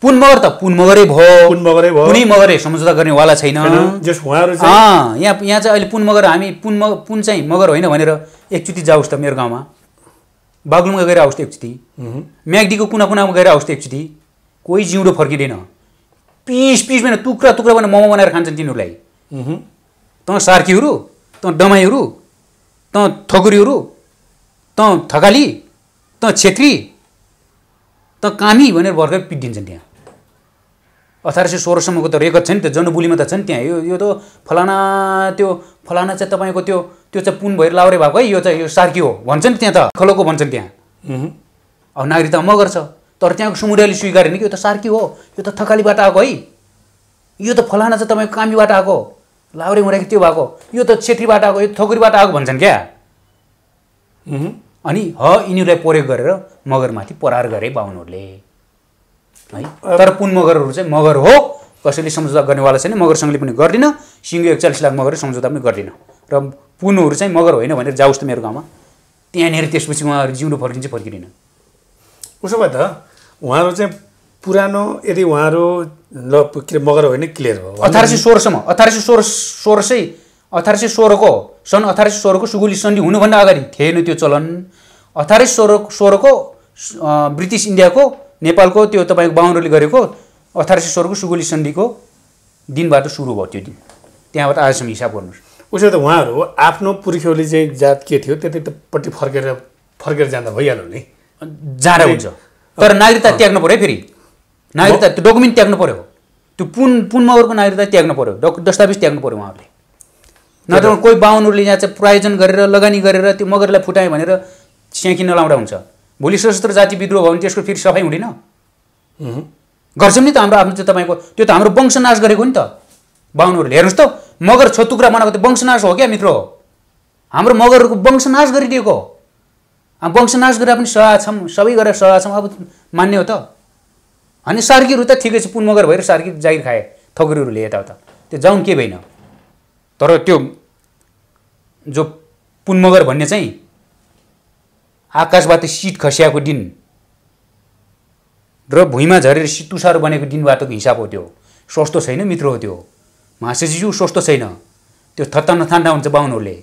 पुन मगर त पुन मगरै भयो। पुन मगरै भयो। कुनै मगरै सम्झौता गर्नेवाला छैन? जस उहाँहरू यहाँ यहाँ चाहिँ अहिले पुन मगर हामी पुन मग पुन चाहिँ मगर होइन भनेर एकचोटि जाओस् त मेरो गाउँमा। बागलुङमा गएर आओस् त एकचोटि। म्याग्दीको कुना कुनामा गएर आओस् त एकचोटि। कोही जिउँदो फर्किँदैन। पिस पिस भने टुक्रा टुक्रा भने मोमो बनाएर खान्छन् तिनीहरूलाई। तँ सार्कीहरू तँ दमाईहरू तँ थकुरीहरू तँ थकाली तँ छेत्री तँ कामी भनेर भर्खर पिटिन्छन् त्यहाँ। अठार सय सोह्रसम्मको त रेकर्ड छ नि त जनबुलीमा त छ नि त्यहाँ। यो यो त फलाना त्यो फलाना चाहिँ तपाईँको त्यो त्यो चाहिँ पुन भएर लाउरे भएको है यो चाहिँ यो सार्की हो। भन्छ नि त्यहाँ त खलोको भन्छन् त्यहाँ। अब नागरिकता मगर छ तर त्यहाँको समुदायले स्वीकारेन कि यो त सार्की हो यो त थकालीबाट आएको है। यो त फलाना चाहिँ तपाईँको कामीबाट आएको लाउरे हुँदाखेरि त्यो भएको। यो त छेत्रीबाट आएको यो थोकुरीबाट आएको भन्छन् क्या। अनि ह यिनीहरूलाई प्रयोग गरेर मगरमाथि परार गरे बाहुनहरूले। है? तर पुन मगरहरू चाहिँ मगर हो कसैले सम्झौता गर्नेवाला छैन मगरसँगले पनि गर्दिनँ सिङ्गो एकचालिस लाख मगर सम्झौता पनि गर्दिनँ। र पुनहरू चाहिँ मगर होइन भनेर जाओस् त मेरो गाउँमा। त्यहाँनिर त्यसपछि उहाँहरू जिउनु फर्किन्छ फर्किँदैन। उसो भए त उहाँहरू चाहिँ पुरानो यदि उहाँहरू ल के अरे मगर होइन क्लियर हो अठार सय सोह्रसम्म अठार सय सोह्र सोह्र सय अठार सय सोह्रको सन् अठार सय सोह्रको सुगुली सन्धि हुनुभन्दा अगाडि थिएन त्यो चलन। अठार सय सोह्र सोह्रको ब्रिटिस इन्डियाको नेपालको त्यो तपाईँको बाहुनहरूले गरेको अठार सय सोह्रको सुगुली सन्धिको दिनबाट सुरु भयो त्यो दिन। त्यहाँबाट आजसम्म हिसाब गर्नुहोस्। उसो त उहाँहरू आफ्नो पुर्ख्यौली चाहिँ जात के थियो त्यतैपट्टि फर्केर फर्केर जाँदा भइहाल्यो नि। जाँडा हुन्छ। तर नागरिकता त्याग्नु पऱ्यो फेरि। नागरिकता त्यो डकुमेन्ट त्याग्नु पऱ्यो। त्यो पुन पुन मगरको नागरिकता त्याग्नु पऱ्यो। डक दस्तावेज त्याग्नु पऱ्यो उहाँहरूले। नत्र कोही बाहुनहरूले यहाँ चाहिँ प्रायोजन गरेर लगानी गरेर त्यो मगरलाई फुटायो भनेर स्याकी नलाउँदा हुन्छ। भोलि सशस्त्र जाति विद्रोह भयो भने त्यसको फेरि सफाइ हुँदैन। गर्छौँ नि त हाम्रो आफ्नो त्यो तपाईँको त्यो त हाम्रो वंशनाश गरेको नि त। बाहुनहरूले हेर्नुहोस् त मगर छतुक्रा बनाएको त्यो वंशनाश हो क्या मित्र? हाम्रो मगरहरूको वंशनाश गरिदिएको। अब वंशनाश गरेर पनि सहा छौँ सबै गरेर सहा छौँ अब मान्ने हो त। अनि सार्कीहरू त ठिकै छ पुन मगर भएर सार्की जागिर खाए थकुरीहरूले यताउता। त्यो जाउन के भएन। तर त्यो जो पुन मगर भन्ने चाहिँ आकाशबाट सिट खस्याएको दिन र भुइँमा झरेर सि तुसारो बनेको दिनबाटको हिसाब हो त्यो। सस्तो छैन मित्र हो त्यो। महासेजीज्यू सस्तो छैन। त्यो थत्ता नथान्डा हुन्छ बाहुनहरूले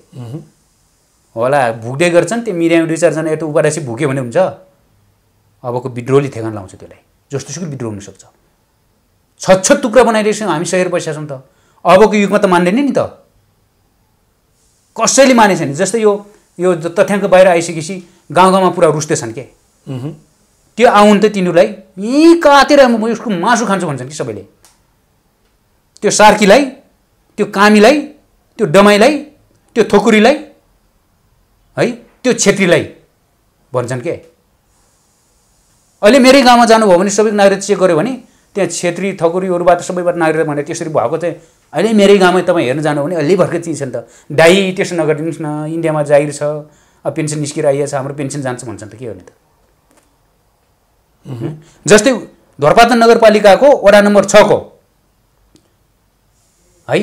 होला भुक्दै गर्छन् त्यो मिडियामा दुई चारजना यता उपाडासी भुक्यो भने हुन्छ। अबको विद्रोहले ठेगान लाउँछ त्यसलाई। जस्तो सुकै विद्रोह हुनसक्छ छ टुक्रा बनाइरहेछौँ हामी सहेर बसेका छौँ त। अबको युगमा त मान्दैन नि त। कसैले मानेको छैन जस्तै यो यो तथ्याङ्क बाहिर आइसकेपछि गाउँ गाउँमा पुरा रुस्दैछन् के। त्यो आउनु त तिनीहरूलाई यहीँ काटेर म यसको मासु खान्छु भन्छन् कि सबैले। त्यो सार्कीलाई त्यो कामीलाई त्यो डमाईलाई त्यो थोकुरीलाई है त्यो छेत्रीलाई भन्छन् के? अहिले मेरै गाउँमा जानुभयो भने सबै नागरिक चेक गऱ्यो भने त्यहाँ छेत्री थकुरीहरूबाट सबैबाट नागरिक भनेर त्यसरी भएको चाहिँ अहिले मेरै गाउँमा तपाईँ हेर्न जानु भने अहिले भर्खर चिज छ नि त। दाई त्यसो नगरिदिनुहोस् न इन्डियामा जागिर छ अब पेन्सन निस्केर छ हाम्रो पेन्सन जान्छ भन्छन् त के गर्ने त? जस्तै धोरपाटन नगरपालिकाको वडा नम्बर छको है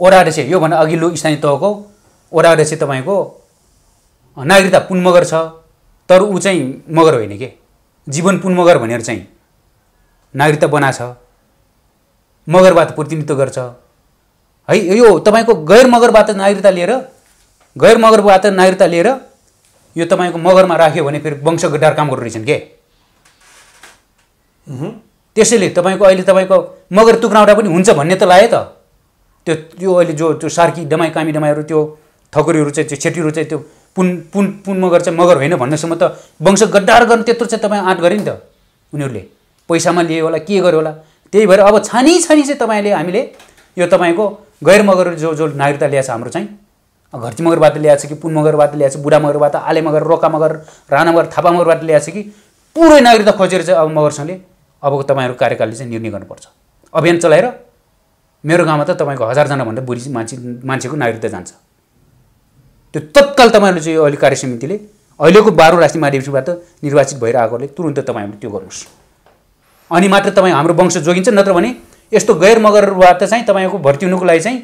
वडा अध्यक्ष योभन्दा अघिल्लो स्थानीय तहको वडा अध्यक्ष तपाईँको नागरिकता पुन मगर छ तर ऊ चाहिँ मगर होइन के? जीवन पुन मगर भनेर चाहिँ। नागरिकता बनाछ मगरबाट प्रतिनिधित्व गर्छ। है यो तपाईँको गैर मगरबाट नागरिकता लिएर गैर मगरबाट नागरिकता लिएर यो तपाईँको मगरमा राख्यो भने फेरि वंश गड्डार काम गर्दो रहेछन् के? त्यसैले तपाईँको अहिले तपाईँको मगर तुक्राउँदा पनि हुन्छ भन्ने त लाग्यो त। त्यो त्यो अहिले जो त्यो सार्की डमाई कामी डमाईहरू त्यो ठकुरीहरू चाहिँ त्यो छेत्रीहरू चाहिँ त्यो पुन पुन पुन मगर चाहिँ मगर होइन भन्नेसम्म त वंश गड्डार गर्ने त्यत्रो चाहिँ तपाईँ आँट गरे नि त उनीहरूले। पैसामा लिए होला के गर्यो होला? त्यही भएर अब छानी छानी चाहिँ तपाईँले हामीले यो तपाईँको गैर मगर जो जो नागरिकता ल्याएको छ हाम्रो चाहिँ घरती मगरबाट ल्याएको छ कि पुन मगरबाट ल्याएको छ बुढा मगरबाट आले मगर रोका मगर राणा मगर थापा मगरबाट ल्याएको छ कि पुरै नागरिकता खोजेर चाहिँ अब मगरसँगले अबको तपाईँहरूको कार्यकालले चाहिँ निर्णय गर्नुपर्छ। अभियान चलाएर मेरो गाउँमा त तपाईँको हजारजनाभन्दा बुढी मान्छे मान्छेको नागरिकता जान्छ। त्यो तत्काल तपाईँहरूले चाहिँ अहिले कार्य समितिले अहिलेको बाह्रौँ राष्ट्रिय महाधिवेशनबाट निर्वाचित भएर आएकोले तुरन्त तपाईँहरूले त्यो गर्नुहोस्। अनि मात्र तपाईँ हाम्रो वंश जोगिन्छ नत्र भने यस्तो गैर मगरबाट चाहिँ तपाईँको भर्ती हुनुको लागि चाहिँ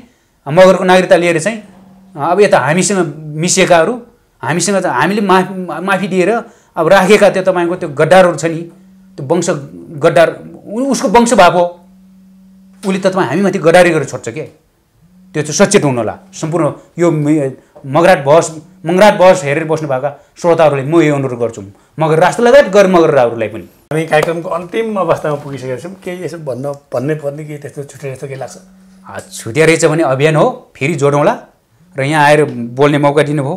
मगरको नागरिकता लिएर चाहिँ अब यता हामीसँग मिसिएकाहरू हामीसँग चाहिँ हामीले माफी माफी दिएर अब राखेका त्यो तपाईँको त्यो गड्डारहरू छ नि त्यो वंश गड्डार उसको वंश भएको उसले त तपाईँ हामीमाथि गड्डारी गरेर छोड्छ के? त्यो चाहिँ सचेत हुनु होला सम्पूर्ण यो मगराट बहस मगराट बहस हेरेर बस्नुभएका श्रोताहरूले म यो अनुरोध गर्छु। मगर राष्ट्र लगायत गैर मगरहरूलाई पनि। हामी कार्यक्रमको अन्तिम अवस्थामा पुगिसकेका छौँ। केही यसो भन्न भन्नै पर्ने केही त्यस्तो छुट्टै जस्तो केही लाग्छ? छुट्या रहेछ भने अभियान हो फेरि जोडौँला। र यहाँ आएर बोल्ने मौका दिनुभयो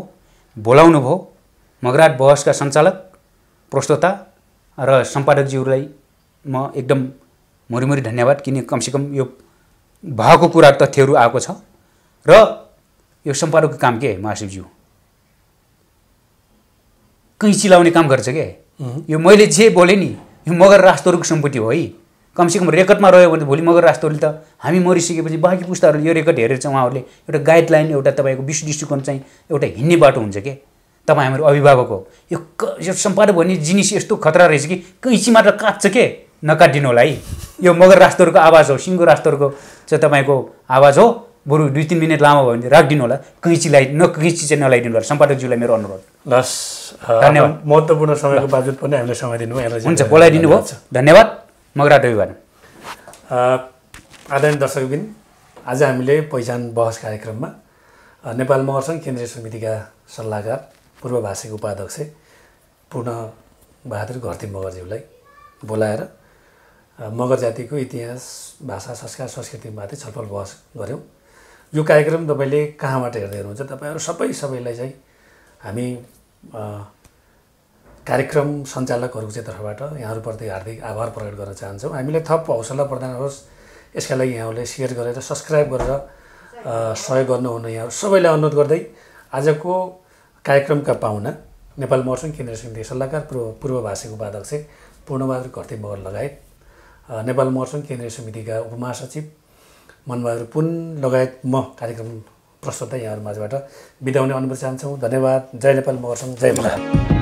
बोलाउनु भयो मगराट बहसका सञ्चालक प्रस्तोता र सम्पादकज्यूलाई म एकदम मुरीमुरी धन्यवाद किन कमसेकम यो भएको कुरा तथ्यहरू आएको छ। र यो सम्पादकको काम के महाशिवज्यू? कैँची लाउने काम गर्छ के? यो मैले जे बोलेँ नि यो मगर राष्ट्रहरूको सम्पत्ति हो है। कमसेकम रेकर्डमा रह्यो भने भोलि मगर राष्ट्रहरूले त हामी मरिसकेपछि बाँकी पुस्ताहरूले यो रेकर्ड हेरेर चाहिँ उहाँहरूले। एउटा गाइडलाइन एउटा तपाईँको विश्व दृष्टिकोण चाहिँ एउटा हिँड्ने बाटो हुन्छ के? तपाईँ हाम्रो अभिभावक हो। यो क यो सम्पादक भन्ने जिनिस यस्तो खतरा रहेछ कि कैँची मात्र काट्छ के? नकाटिनु होला है। यो मगर राष्ट्रहरूको आवाज हो सिङ्गो राष्ट्रहरूको चाहिँ तपाईँको आवाज हो। बरु दुई तिन मिनट लामो भयो भने राखिदिनु होला। कैँचीलाई न कैँची चाहिँ नलाइदिनु होला। सम्पादकज्यूलाई मेरो अनुरोध। लस् धन्यवाद। महत्त्वपूर्ण समयको बावजुद पनि हामीले समय दिनुभयो। यसलाई हुन्छ बोलाइदिनु भयो धन्यवाद मगराट अभिवादन अ, आदरणीय दर्शकबिन आज हामीले पहिचान बहस कार्यक्रममा नेपाल मगर केन्द्रीय समितिका सल्लाहकार पूर्व भाषिक उपाध्यक्ष पूर्ण बहादुर घरती मगरज्यूलाई बोलाएर मगर जातिको इतिहास भाषा संस्कार संस्कृतिमाथि छलफल बहस गऱ्यौँ। यो कार्यक्रम तपाईँले कहाँबाट हेर्दै हुनुहुन्छ? तपाईँहरू सबै सबैलाई चाहिँ हामी कार्यक्रम सञ्चालकहरूको चाहिँ तर्फबाट यहाँहरूप्रति हार्दिक आभार प्रकट गर्न चाहन्छौँ। हामीलाई थप हौसला प्रदान होस् यसका लागि यहाँहरूले सेयर गरेर सब्सक्राइब गरेर सहयोग गर्नुहुन यहाँ सबैलाई अनुरोध गर्दै आजको कार्यक्रमका पाहुना नेपाल मर्सङ केन्द्रीय समिति सल्लाहकार पूर्व पूर्व भाषिक उपाध्यक्ष पूर्णबहादुर घरती मगर लगायत नेपाल मर्सङ केन्द्रीय समितिका उपमहासचिव मनबहादुर पुन लगायत म कार्यक्रम प्रस्तुत यहाँहरू माझबाट बिदा हुने अनुमति चाहन्छौँ। धन्यवाद। जय नेपाल मगरसङ्घ जय मगर